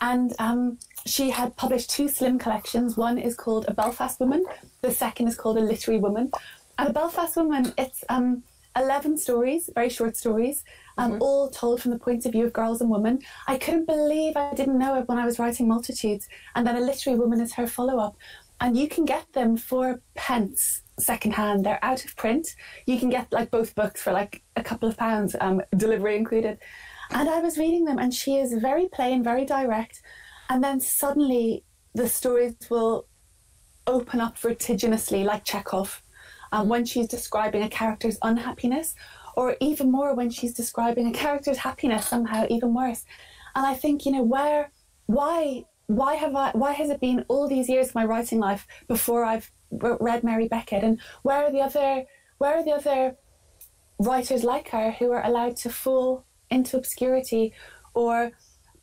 and um, she had published two slim collections. One is called A Belfast Woman, the second is called A Literary Woman. And A Belfast Woman, it's um, 11 stories, very short stories, um, mm-hmm. all told from the point of view of girls and women. I couldn't believe I didn't know it when I was writing Multitudes. And then A Literary Woman is her follow up. And you can get them for pence secondhand. They're out of print. You can get like both books for like a couple of pounds, um, delivery included. And I was reading them, and she is very plain, very direct. And then suddenly the stories will open up vertiginously, like Chekhov, um, when she's describing a character's unhappiness, or even more when she's describing a character's happiness, somehow even worse. And I think, you know, where, why, why have I, why has it been all these years of my writing life before I've read Mary Beckett, and where are the other where are the other writers like her who are allowed to fall into obscurity, or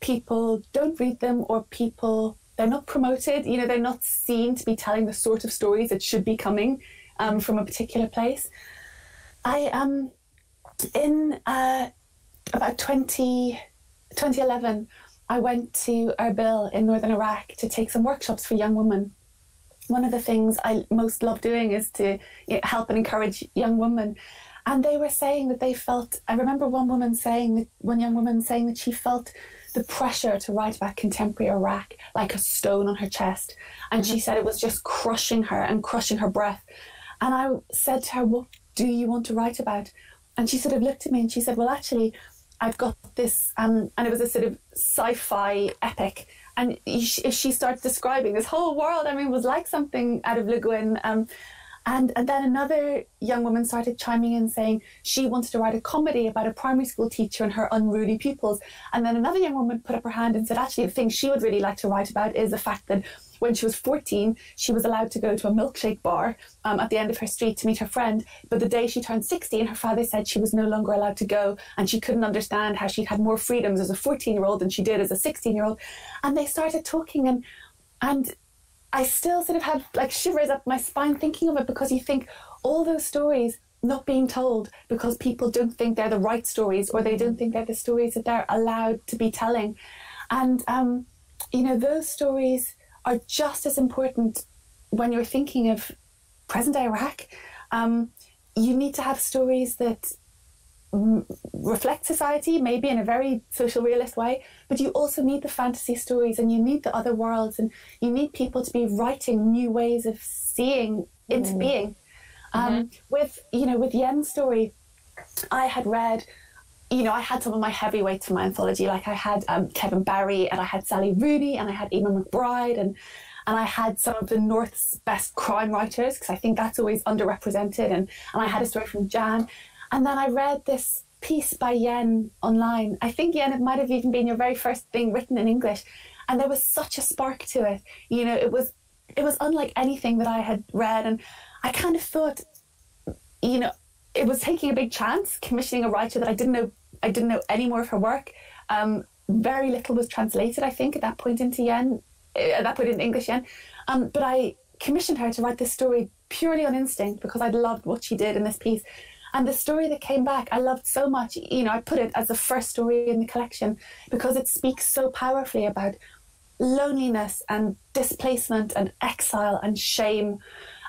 people don't read them, or people they're not promoted. You know, they're not seen to be telling the sort of stories that should be coming um, from a particular place. I um in uh, about 20, 2011, I went to Erbil in northern Iraq to take some workshops for young women one of the things I most love doing is to you know, help and encourage young women. And they were saying that they felt, I remember one woman saying, one young woman saying that she felt the pressure to write about contemporary Iraq like a stone on her chest. And she mm-hmm. said it was just crushing her and crushing her breath. And I said to her, What do you want to write about? And she sort of looked at me and she said, Well, actually, I've got this, um, and it was a sort of sci fi epic and she starts describing this whole world. I mean, was like something out of Le Guin. Um, and, and then another young woman started chiming in saying she wanted to write a comedy about a primary school teacher and her unruly pupils. And then another young woman put up her hand and said, actually, the thing she would really like to write about is the fact that when she was 14, she was allowed to go to a milkshake bar um, at the end of her street to meet her friend. But the day she turned 16, her father said she was no longer allowed to go, and she couldn't understand how she had more freedoms as a 14 year old than she did as a 16 year old. And they started talking, and and I still sort of have like shivers up my spine thinking of it because you think all those stories not being told because people don't think they're the right stories or they don't think they're the stories that they're allowed to be telling. And, um, you know, those stories are just as important when you're thinking of present day Iraq. Um, you need to have stories that reflect society, maybe in a very social realist way, but you also need the fantasy stories and you need the other worlds and you need people to be writing new ways of seeing into mm. being. Um, mm-hmm. With you know, with Yan's story, I had read. You know, I had some of my heavyweights from my anthology, like I had um, Kevin Barry and I had Sally Rooney and I had Eimear McBride and and I had some of the North's best crime writers because I think that's always underrepresented and and I had a story from Jan and then I read this piece by Yan online. I think Yan, it might have even been your very first thing written in English. And there was such a spark to it. You know, it was it was unlike anything that I had read. And I kind of thought, you know, it was taking a big chance commissioning a writer that I didn't know I didn't know any more of her work. Um, very little was translated, I think, at that point into Yan, eh, at that point in English Yan. Um, but I commissioned her to write this story purely on instinct because I loved what she did in this piece. And the story that came back, I loved so much. You know, I put it as the first story in the collection because it speaks so powerfully about loneliness and displacement and exile and shame.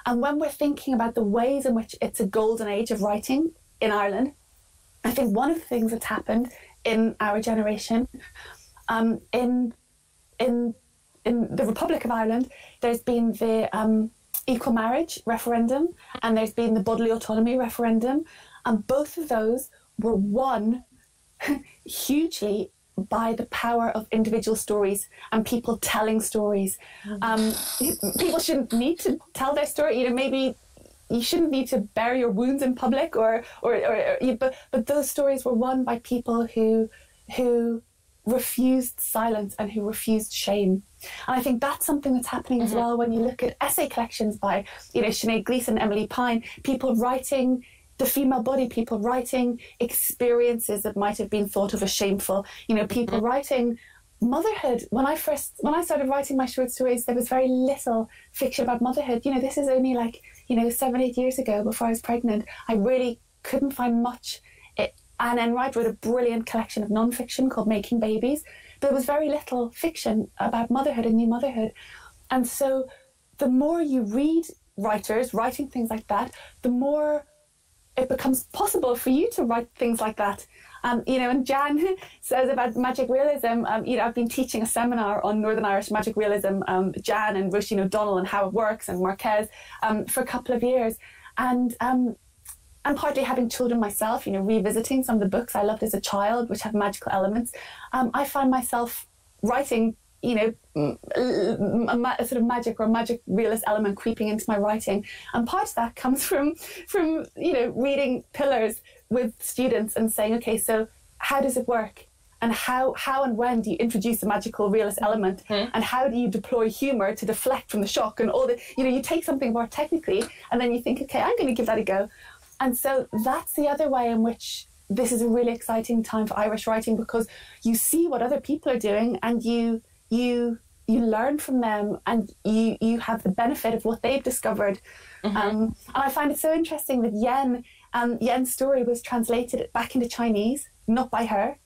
And when we're thinking about the ways in which it's a golden age of writing in Ireland, I think one of the things that's happened in our generation, um, in in in the Republic of Ireland, there's been the um, equal marriage referendum and there's been the bodily autonomy referendum. And both of those were won hugely by the power of individual stories and people telling stories. Um, people shouldn't need to tell their story. You know, maybe you shouldn't need to bury your wounds in public, or or, or, or but but those stories were won by people who who refused silence and who refused shame. And I think that's something that's happening mm-hmm. as well when you look at essay collections by, you know, Sinead Gleeson, Emilie Pine, people writing the female body, people writing experiences that might have been thought of as shameful, you know, people mm-hmm. writing motherhood. When I first when I started writing my short stories, there was very little fiction about motherhood. You know, this is only like, you know, seven, eight years ago before I was pregnant. I really couldn't find much Anne Enright wrote a brilliant collection of non-fiction called Making Babies. There was very little fiction about motherhood and new motherhood. And so the more you read writers writing things like that, the more it becomes possible for you to write things like that. Um, you know, and Jan says about magic realism, um, you know, I've been teaching a seminar on Northern Irish magic realism, um, Jan and Roisin O'Donnell and how it works and Marquez um, for a couple of years. And um, and partly having children myself, you know, revisiting some of the books I loved as a child, which have magical elements, um, I find myself writing, you know, a, sort of magic or magic realist element creeping into my writing, and part of that comes from from you know reading Pillars with students and saying, okay, so how does it work? And how, how and when do you introduce a magical realist element? Mm-hmm. And how do you deploy humor to deflect from the shock and all the, you know, you take something more technically and then you think, okay, I'm going to give that a go. And so that's the other way in which this is a really exciting time for Irish writing because you see what other people are doing and you you you learn from them and you you have the benefit of what they've discovered. Mm-hmm. Um, and I find it so interesting that Yan um, Yan's story was translated back into Chinese, not by her.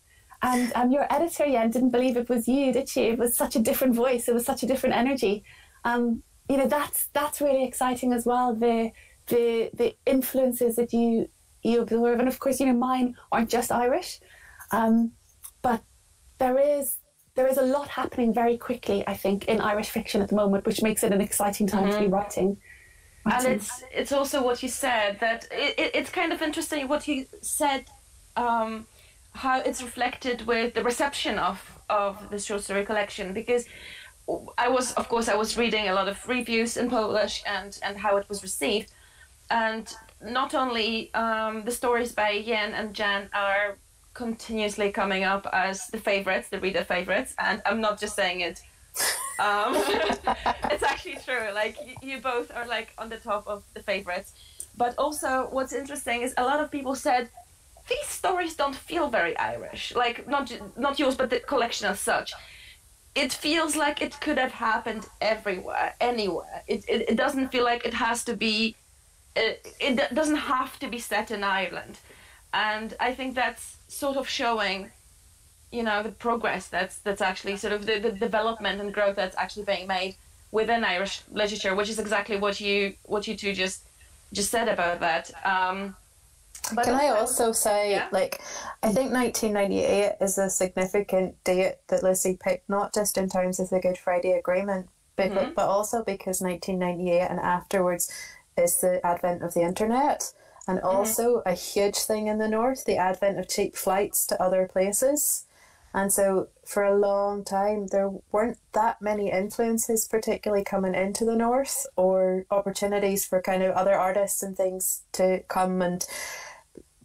And um, your editor Yan didn't believe it was you, did she? It was such a different voice. It was such a different energy. Um, you know that's that's really exciting as well. The the the influences that you you observe, and of course, you know, mine aren't just Irish, um, but there is there is a lot happening very quickly. I think in Irish fiction at the moment, which makes it an exciting time mm-hmm. to be mm-hmm. writing. And it's it's also what you said that it, it it's kind of interesting what you said, um, how it's reflected with the reception of of the short story collection because I was of course I was reading a lot of reviews in Polish and and how it was received. And not only um, the stories by Yan and Jan are continuously coming up as the favorites, the reader favorites, and I'm not just saying it Um, it's actually true. Like you both are like on the top of the favorites. But also, what's interesting is a lot of people said these stories don't feel very Irish. Like not not yours, but the collection as such. It feels like it could have happened everywhere, anywhere. It it, it doesn't feel like it has to be. It, it doesn't have to be set in Ireland, and I think that's sort of showing you know the progress that's that's actually sort of the, the development and growth that's actually being made within Irish literature, which is exactly what you what you two just just said about that. Um, but Can I also say, yeah. like, I think 1998 is a significant date that Lucy picked, not just in terms of the Good Friday Agreement, but, mm-hmm. but also because 1998 and afterwards is the advent of the internet. And mm-hmm. also a huge thing in the north, the advent of cheap flights to other places. And so for a long time, there weren't that many influences, particularly coming into the North, or opportunities for kind of other artists and things to come and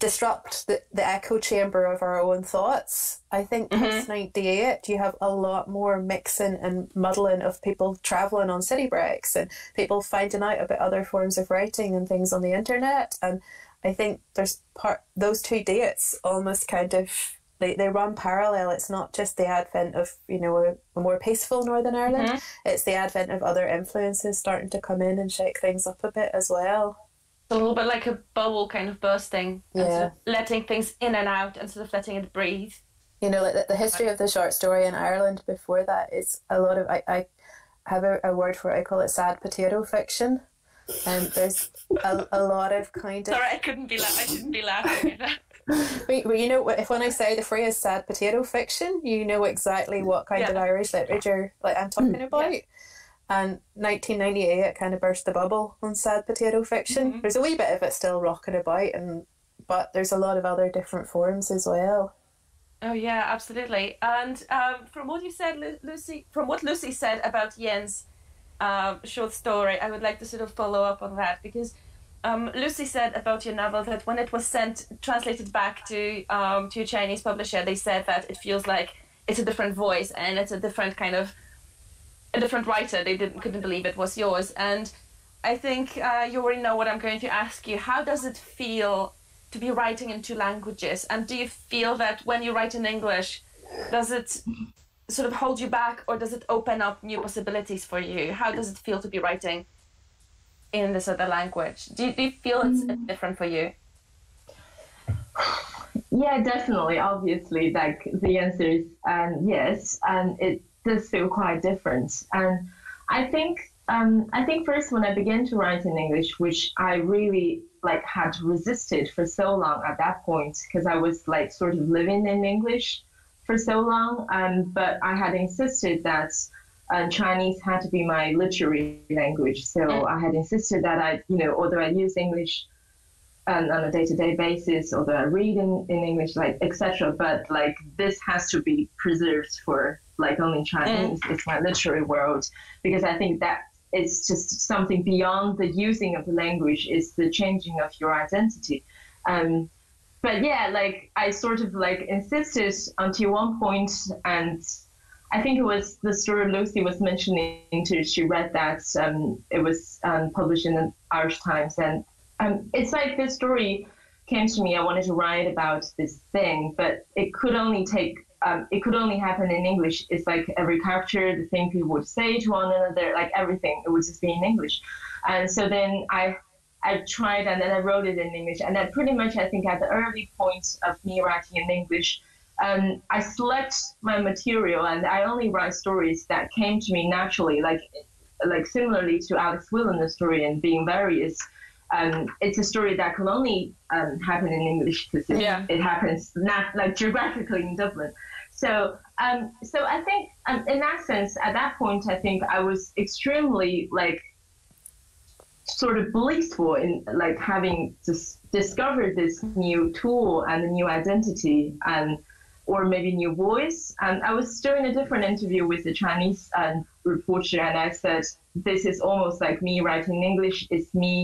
disrupt the, the echo chamber of our own thoughts. I think mm-hmm. post 98, you have a lot more mixing and muddling of people traveling on city breaks and people finding out about other forms of writing and things on the internet. And I think there's part, those two dates almost kind of they, they run parallel. It's not just the advent of, you know, a, a more peaceful Northern Ireland, mm-hmm. it's the advent of other influences starting to come in and shake things up a bit as well. A little bit like a bubble kind of bursting, yeah. Sort of letting things in and out and sort of letting it breathe. You know, like the, the history of the short story in Ireland before that is a lot of, I, I have a, a word for it, I call it sad potato fiction. And there's a, a lot of kind of. Sorry, I couldn't be. La- I shouldn't be laughing at that. well, you know, if when I say the phrase "sad potato fiction," you know exactly what kind yeah. of Irish literature like I'm talking mm. about. Yeah. And 1998 kind of burst the bubble on sad potato fiction. Mm-hmm. There's a wee bit of it still rocking about, and but there's a lot of other different forms as well. Oh yeah, absolutely. And um, from what you said, Lucy, from what Lucy said about Yan's um, short story, I would like to sort of follow up on that because um, Lucy said about your novel that when it was sent, translated back to um, to a Chinese publisher, they said that it feels like it's a different voice and it's a different kind of a different writer. They didn't couldn't believe it was yours, and I think uh, you already know what I'm going to ask you. How does it feel to be writing in two languages, and do you feel that when you write in English, does it sort of hold you back, or does it open up new possibilities for you? How does it feel to be writing? In this other language. Do you, do you feel it's mm. different for you? Yeah, definitely. Obviously, like the answer is um, yes, and it does feel quite different. And I think um, I think first when I began to write in English, which I really like had resisted for so long at that point because I was like sort of living in English for so long, um, but I had insisted that and Chinese had to be my literary language. So mm. I had insisted that I, you know, although I use English um, on a day-to-day basis, although I read in, in English, like etc., but like this has to be preserved for like only Chinese. Mm. It's my literary world because I think that it's just something beyond the using of the language. Is the changing of your identity. Um, but yeah, like I sort of like insisted until one point and I think it was the story Lucy was mentioning too. She read that um, it was um, published in the Irish Times, and um, it's like this story came to me. I wanted to write about this thing, but it could only take. Um, it could only happen in English. It's like every character, the thing people would say to one another, like everything. It would just be in English, and so then I I tried and then I wrote it in English. And then pretty much I think at the early point of me writing in English, um, I select my material and I only write stories that came to me naturally, like like similarly to Alex the story and being various. Um, it's a story that can only um, happen in English because it, yeah. it, happens not like geographically in Dublin. So, um, so I think um, in that sense, at that point, I think I was extremely like sort of blissful in like having just discovered this new tool and a new identity and or maybe new voice. And I was doing a different interview with a Chinese uh, reporter, and I said, "This is almost like me writing English. It's me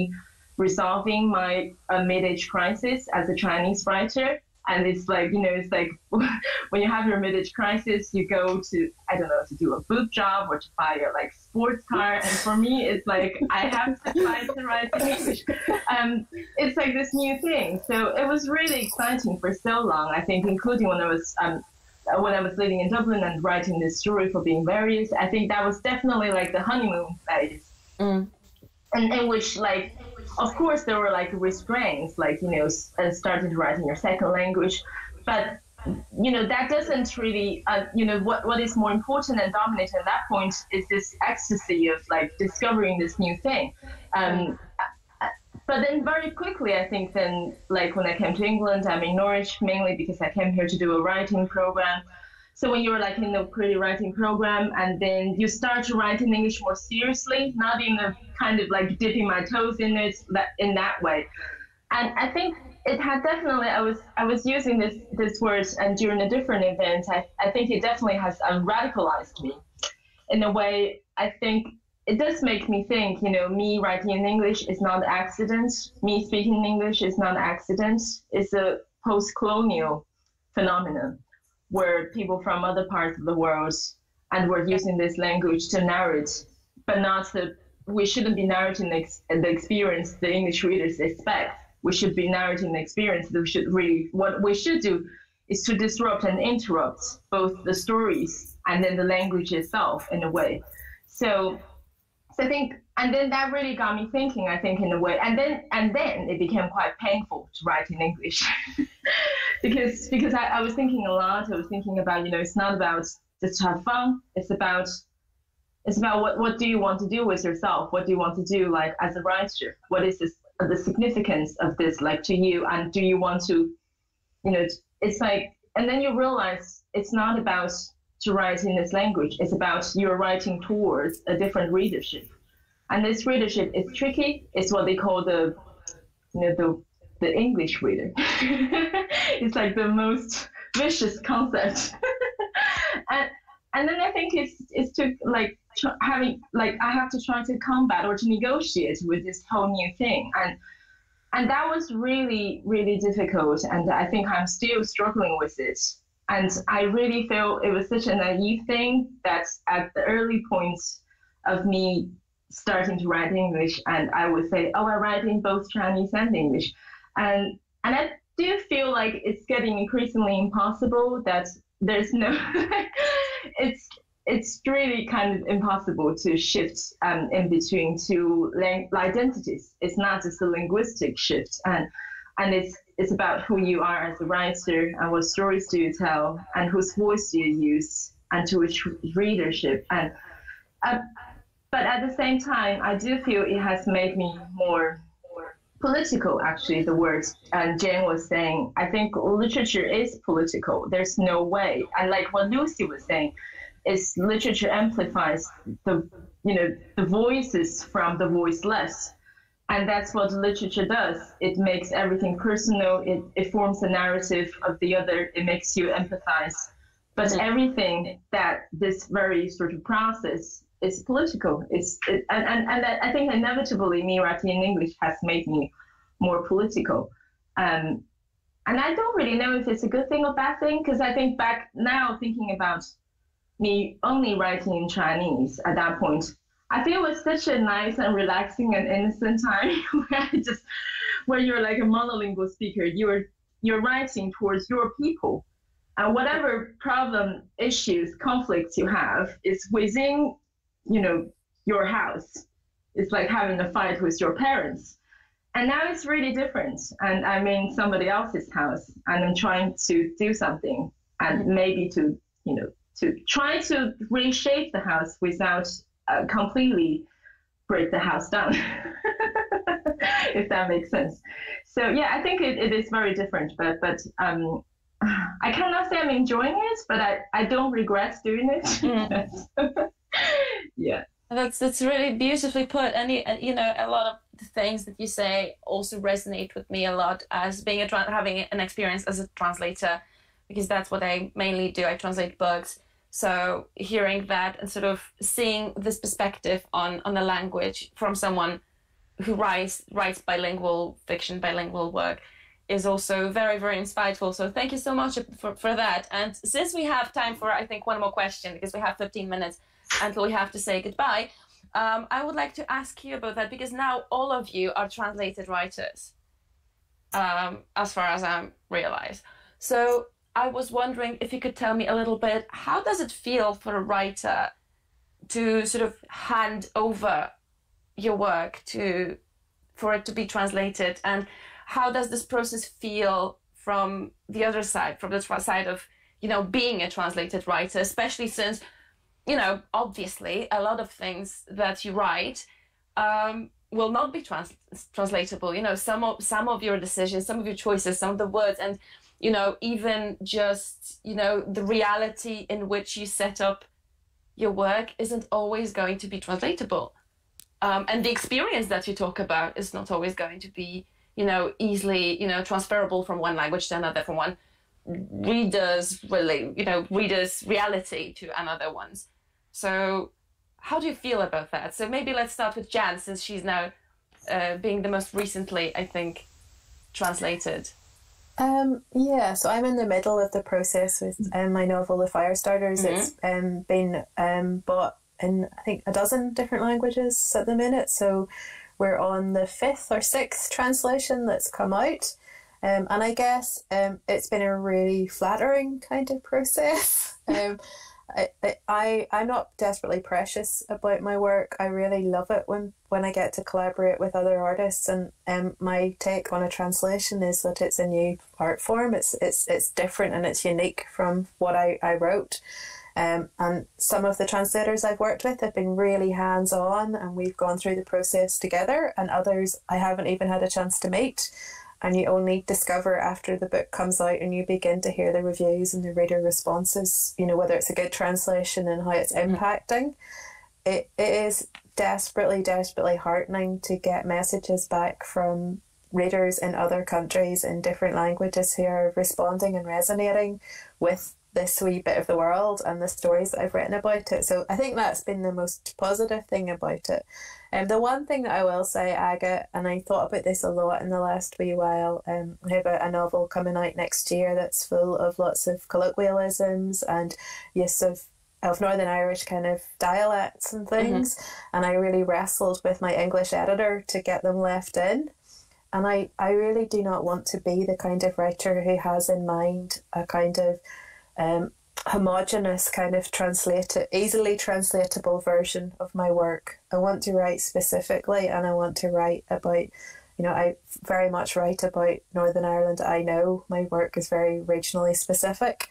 resolving my uh, mid-age crisis as a Chinese writer." And it's like you know it's like when you have your mid-age crisis you go to i don't know to do a boot job or to buy your like sports car and for me it's like i have to try to write in english um, it's like this new thing so it was really exciting for so long i think including when i was um, when I was living in Dublin and writing this story for being various, I think that was definitely like the honeymoon phase. Mm. And in which like of course, there were like restraints, like, you know, uh, write in your second language. But, you know, that doesn't really, uh, you know, what, what is more important and dominant at that point is this ecstasy of like discovering this new thing. Um, but then very quickly, I think then, like when I came to England, I'm in Norwich mainly because I came here to do a writing program. So when you're like in the creative writing program and then you start to write in English more seriously, not in a kind of like dipping my toes in it that in that way. And I think it had definitely I was I was using this this word and during a different event I, I think it definitely has um, radicalized me in a way I think it does make me think you know me writing in English is not an accident. Me speaking in English is not an accident. It's a post-colonial phenomenon where people from other parts of the world and we're using this language to narrate, but not to, we shouldn't be narrating the, the experience the English readers expect. We should be narrating the experience that we should really, what we should do is to disrupt and interrupt both the stories and then the language itself in a way. So, so I think, and then that really got me thinking, I think, in a way, and then, and then it became quite painful to write in English. because because I, I was thinking a lot. I was thinking about you know it's not about just have fun. It's about it's about what what do you want to do with yourself? What do you want to do like as a writer? What is this the significance of this like to you? And do you want to you know it's like and then you realize it's not about to write in this language. It's about you're writing towards a different readership. And this readership is tricky. It's what they call the you know the the English reader. it's like the most vicious concept. and and then I think it's it's to like having like I have to try to combat or to negotiate with this whole new thing and and that was really really difficult and I think I'm still struggling with it and I really feel it was such a naive thing that at the early points of me starting to write English and I would say oh I write in both Chinese and English and and I do feel like it's getting increasingly impossible that there's no it's it's really kind of impossible to shift um, in between two lang- identities. It's not just a linguistic shift, and and it's it's about who you are as a writer and what stories do you tell and whose voice do you use and to which readership and. Uh, but at the same time, I do feel it has made me more political actually the words. And jane was saying i think literature is political. There's no way. And like what lucy was saying is literature amplifies the you know the voices from the voiceless. And that's what literature does. It makes everything personal. It, it forms a narrative of the other. It makes you empathize. But mm-hmm. everything that this very sort of process it's political. It's it, and, and and I think inevitably me writing in English has made me more political. Um, and I don't really know if it's a good thing or bad thing because I think back now thinking about me only writing in Chinese at that point, I feel was such a nice and relaxing and innocent time where I just where you're like a monolingual speaker, you're you're writing towards your people. And whatever problem, issues, conflicts you have is within you know, your house. It's like having a fight with your parents. And now it's really different. And I'm in somebody else's house and I'm trying to do something and mm-hmm. maybe to, you know, to try to reshape the house without uh, completely break the house down, if that makes sense. So yeah, I think it, it is very different, but but um, I cannot say I'm enjoying it, but I, I don't regret doing it. Yeah. That's that's really beautifully put, and you, know a lot of the things that you say also resonate with me a lot as being a having an experience as a translator, because that's what I mainly do. I translate books, so hearing that and sort of seeing this perspective on on a language from someone who writes writes bilingual fiction, bilingual work, is also very, very insightful. So thank you so much for, for that. And since we have time for, I think, one more question, because we have 15 minutes until we have to say goodbye, um, I would like to ask you about that because now all of you are translated writers, um, as far as I realize. So I was wondering if you could tell me a little bit how does it feel for a writer to sort of hand over your work to for it to be translated and how does this process feel from the other side from the side of you know being a translated writer especially since you know obviously a lot of things that you write um, will not be trans- translatable you know some of some of your decisions some of your choices some of the words and you know even just you know the reality in which you set up your work isn't always going to be translatable. Um, and the experience that you talk about is not always going to be you know easily you know transferable from one language to another from one reader's really you know reader's reality to another one's so how do you feel about that so maybe let's start with jan since she's now uh, being the most recently i think translated um, yeah, so I'm in the middle of the process with um, my novel, The Firestarters. Mm-hmm. It's um, been um, bought in, I think, a dozen different languages at the minute. So we're on the fifth or sixth translation that's come out. Um, and I guess um, it's been a really flattering kind of process. Um, I, I I'm not desperately precious about my work. I really love it when when I get to collaborate with other artists. And um, my take on a translation is that it's a new art form. It's it's it's different and it's unique from what I I wrote. Um, and some of the translators I've worked with have been really hands on, and we've gone through the process together. And others I haven't even had a chance to meet and you only discover after the book comes out and you begin to hear the reviews and the reader responses, you know, whether it's a good translation and how it's mm-hmm. impacting. It, it is desperately, desperately heartening to get messages back from readers in other countries in different languages who are responding and resonating with this wee bit of the world and the stories that I've written about it. So I think that's been the most positive thing about it. And um, the one thing that I will say, Aga, and I thought about this a lot in the last wee while, um, I have a, a novel coming out next year that's full of lots of colloquialisms and use of of Northern Irish kind of dialects and things. Mm-hmm. And I really wrestled with my English editor to get them left in. And I, I really do not want to be the kind of writer who has in mind a kind of um, homogenous kind of translated easily translatable version of my work. I want to write specifically and i want to write about you know i very much write about northern ireland. I know my work is very regionally specific.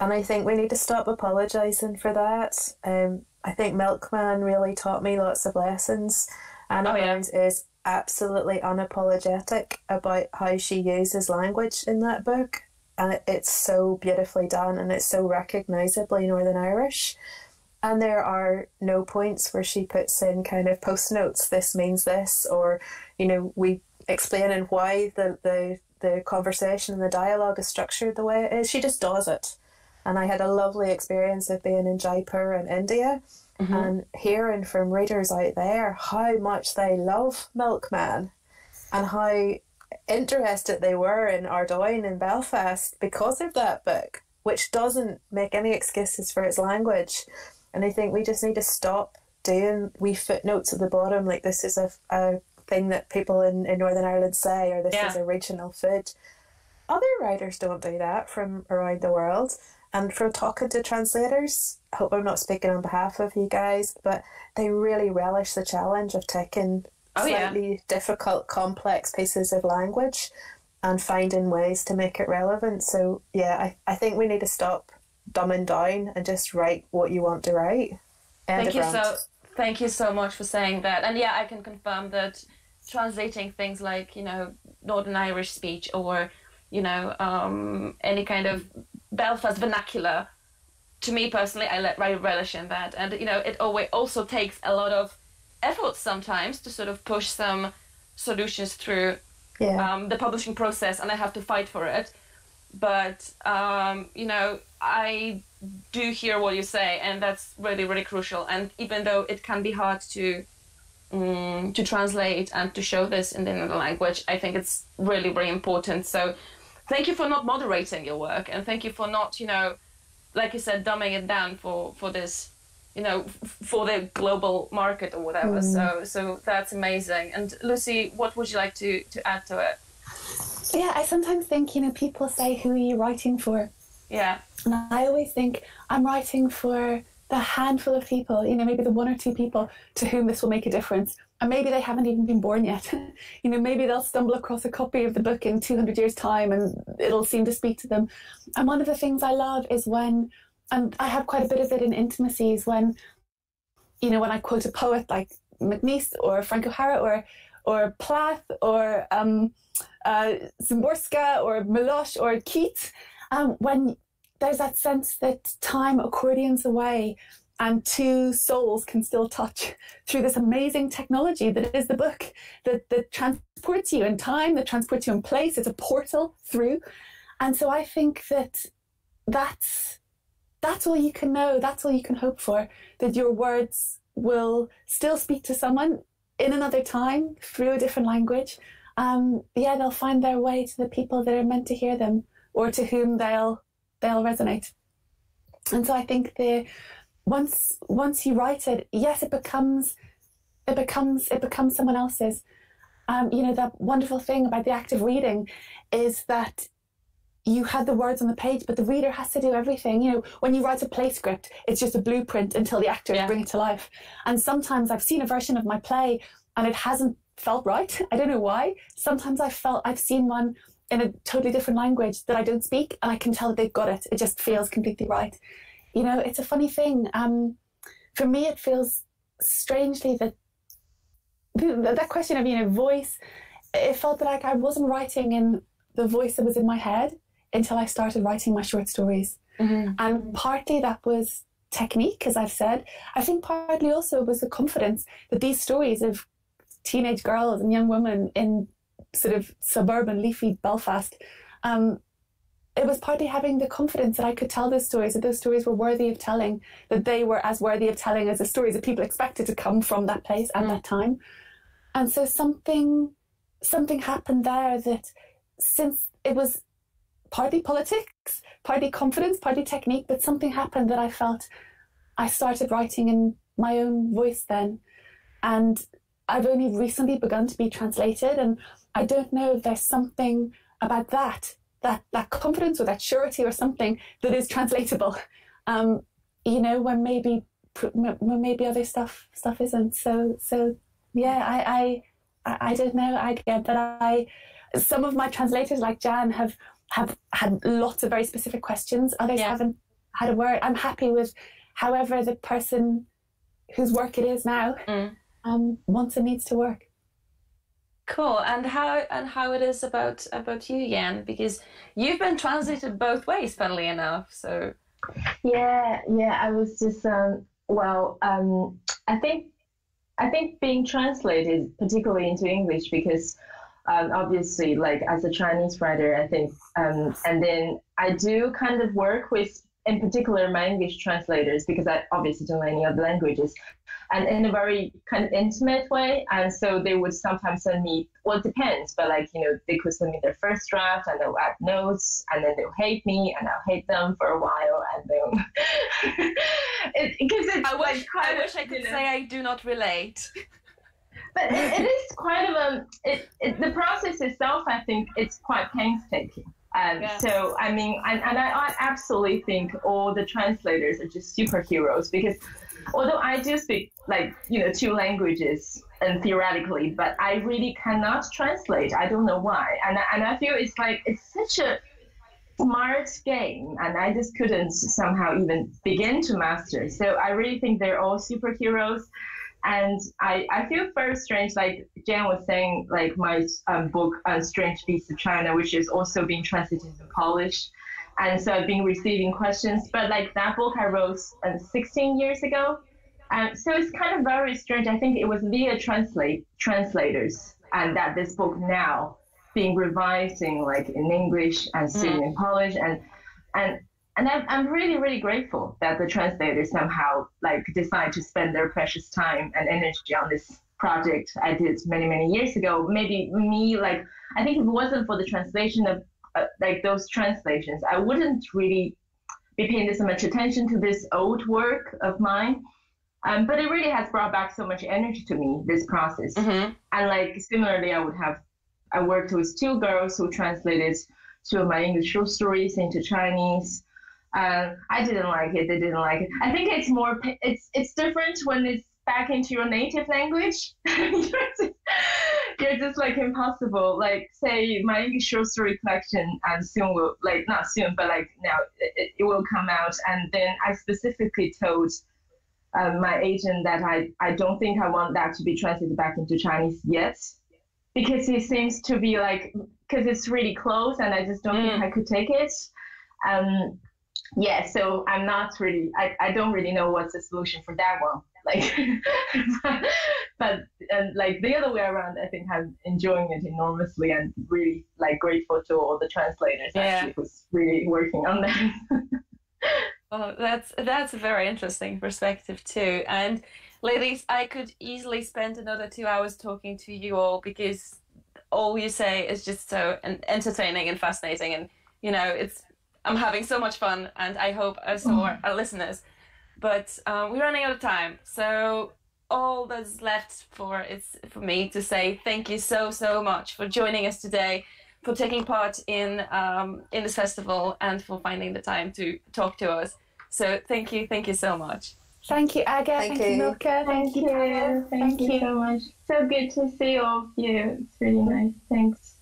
And i think we need to stop apologizing for that. Um, i think milkman really taught me lots of lessons. Anna oh, yeah. is absolutely unapologetic about how she uses language in that book and it's so beautifully done and it's so recognizably Northern Irish. And there are no points where she puts in kind of post notes, this means this, or, you know, we explaining why the, the, the conversation and the dialogue is structured the way it is. She just does it. And I had a lovely experience of being in Jaipur in India mm-hmm. and hearing from readers out there how much they love Milkman and how interested they were in Ardoyne in Belfast because of that book, which doesn't make any excuses for its language. And I think we just need to stop doing wee footnotes at the bottom, like this is a, a thing that people in, in Northern Ireland say, or this yeah. is a regional food. Other writers don't do that from around the world. And from talking to translators, I hope I'm not speaking on behalf of you guys, but they really relish the challenge of taking oh, slightly yeah. difficult, complex pieces of language and finding ways to make it relevant. So, yeah, I, I think we need to stop dumbing down and just write what you want to write. End thank you so thank you so much for saying that. And yeah, I can confirm that translating things like, you know, Northern Irish speech or, you know, um, any kind of Belfast vernacular, to me personally, I, let, I relish in that. And, you know, it always also takes a lot of effort sometimes to sort of push some solutions through yeah. um, the publishing process, and I have to fight for it. But um, you know, I do hear what you say, and that's really really crucial. And even though it can be hard to um, to translate and to show this in the language. I think it's really, really important. So thank you for not moderating your work and thank you for not, you know, like you said, dumbing it down for, for this, you know, f- for the global market or whatever. Mm. So, so that's amazing. And Lucy, what would you like to, to add to it? Yeah, I sometimes think, you know, people say, who are you writing for? Yeah. And I always think I'm writing for the handful of people, you know, maybe the one or two people to whom this will make a difference. And maybe they haven't even been born yet. you know, maybe they'll stumble across a copy of the book in 200 years' time and it'll seem to speak to them. And one of the things I love is when, and I have quite a bit of it in intimacies, when, you know, when I quote a poet like MacNeice or Frank O'Hara or, or Plath or um, uh, Szymborska or Milosz or Keats, um, when there's that sense that time accordions away and two souls can still touch through this amazing technology that is the book that, that transports you in time, that transports you in place. It's a portal through. And so I think that that's that's all you can know, that's all you can hope for, that your words will still speak to someone in another time through a different language. Um, yeah, they'll find their way to the people that are meant to hear them or to whom they'll they'll resonate. And so I think the once once you write it, yes, it becomes it becomes it becomes someone else's. Um, you know, that wonderful thing about the act of reading is that you had the words on the page, but the reader has to do everything. You know, when you write a play script, it's just a blueprint until the actors yeah. bring it to life. And sometimes I've seen a version of my play and it hasn't felt right. I don't know why. Sometimes I felt I've seen one in a totally different language that I don't speak, and I can tell that they've got it. It just feels completely right. You know, it's a funny thing. Um, for me, it feels strangely that that question of you know voice. It felt like I wasn't writing in the voice that was in my head until I started writing my short stories, mm-hmm. and partly that was technique, as I've said. I think partly also was the confidence that these stories of teenage girls and young women in sort of suburban, leafy Belfast, um, it was partly having the confidence that I could tell those stories, that those stories were worthy of telling, that they were as worthy of telling as the stories that people expected to come from that place at mm. that time. And so something something happened there that since it was partly politics, partly confidence, partly technique, but something happened that I felt I started writing in my own voice then. And I've only recently begun to be translated and I don't know if there's something about that, that, that confidence or that surety or something that is translatable. Um, you know, when maybe when maybe other stuff stuff isn't. So so yeah, I I I don't know. I get that I some of my translators like Jan have have had lots of very specific questions. Others yeah. haven't had a word. I'm happy with however the person whose work it is now mm. um, wants and needs to work. Cool. And how and how it is about about you, Yan? Because you've been translated both ways, funnily enough. So yeah, yeah. I was just um, well, um, I think I think being translated, particularly into English, because um, obviously, like as a Chinese writer, I think, um, and then I do kind of work with, in particular, my English translators because I obviously don't know any other languages and in a very kind of intimate way. And so they would sometimes send me, well, it depends, but like, you know, they could send me their first draft and they'll add notes and then they'll hate me and I'll hate them for a while and then it, because it's I wish, like I wish I could say I do not relate. But it, it is quite of a, it, it, the process itself, I think it's quite painstaking. Um, yeah. So, I mean, and, and I, I absolutely think all the translators are just superheroes because although I do speak like you know two languages and theoretically, but I really cannot translate. I don't know why, and and I feel it's like it's such a smart game, and I just couldn't somehow even begin to master. So I really think they're all superheroes. And I, I feel very strange, like Jan was saying, like my um, book, uh, Strange Beasts of China, which is also being translated into Polish and so I've been receiving questions. But like that book I wrote uh, 16 years ago, and so it's kind of very strange. I think it was via translate translators, and that this book now being revised in like in English and soon mm. in Polish, and and and I'm, I'm really really grateful that the translators somehow like decide to spend their precious time and energy on this project I did many many years ago. Maybe me like I think if it wasn't for the translation of uh, like those translations, I wouldn't really be paying so much attention to this old work of mine. Um, but it really has brought back so much energy to me this process. Mm-hmm. And like similarly, I would have I worked with two girls who translated two of my English short stories into Chinese. Uh, I didn't like it. They didn't like it. I think it's more. It's it's different when it's back into your native language. you're just like impossible. Like say my English short story collection, and soon will like not soon, but like now it, it will come out. And then I specifically told um, my agent that I I don't think I want that to be translated back into Chinese yet, because it seems to be like because it's really close, and I just don't mm. think I could take it. Um, yeah, so I'm not really, I, I don't really know what's the solution for that one. Like, but and like the other way around, I think I'm enjoying it enormously and really like grateful to all the translators yeah. actually who's really working on that. well, oh, that's that's a very interesting perspective too. And ladies, I could easily spend another two hours talking to you all because all you say is just so entertaining and fascinating, and you know it's I'm having so much fun, and I hope as our, our listeners. But um, we're running out of time, so all that's left for is for me to say thank you so so much for joining us today, for taking part in um, in this festival, and for finding the time to talk to us. So thank you, thank you so much. Thank you, Aga. Thank, thank you, Milka. Thank, thank you, Thank, thank you so much. So good to see all of you. It's really nice. Thanks.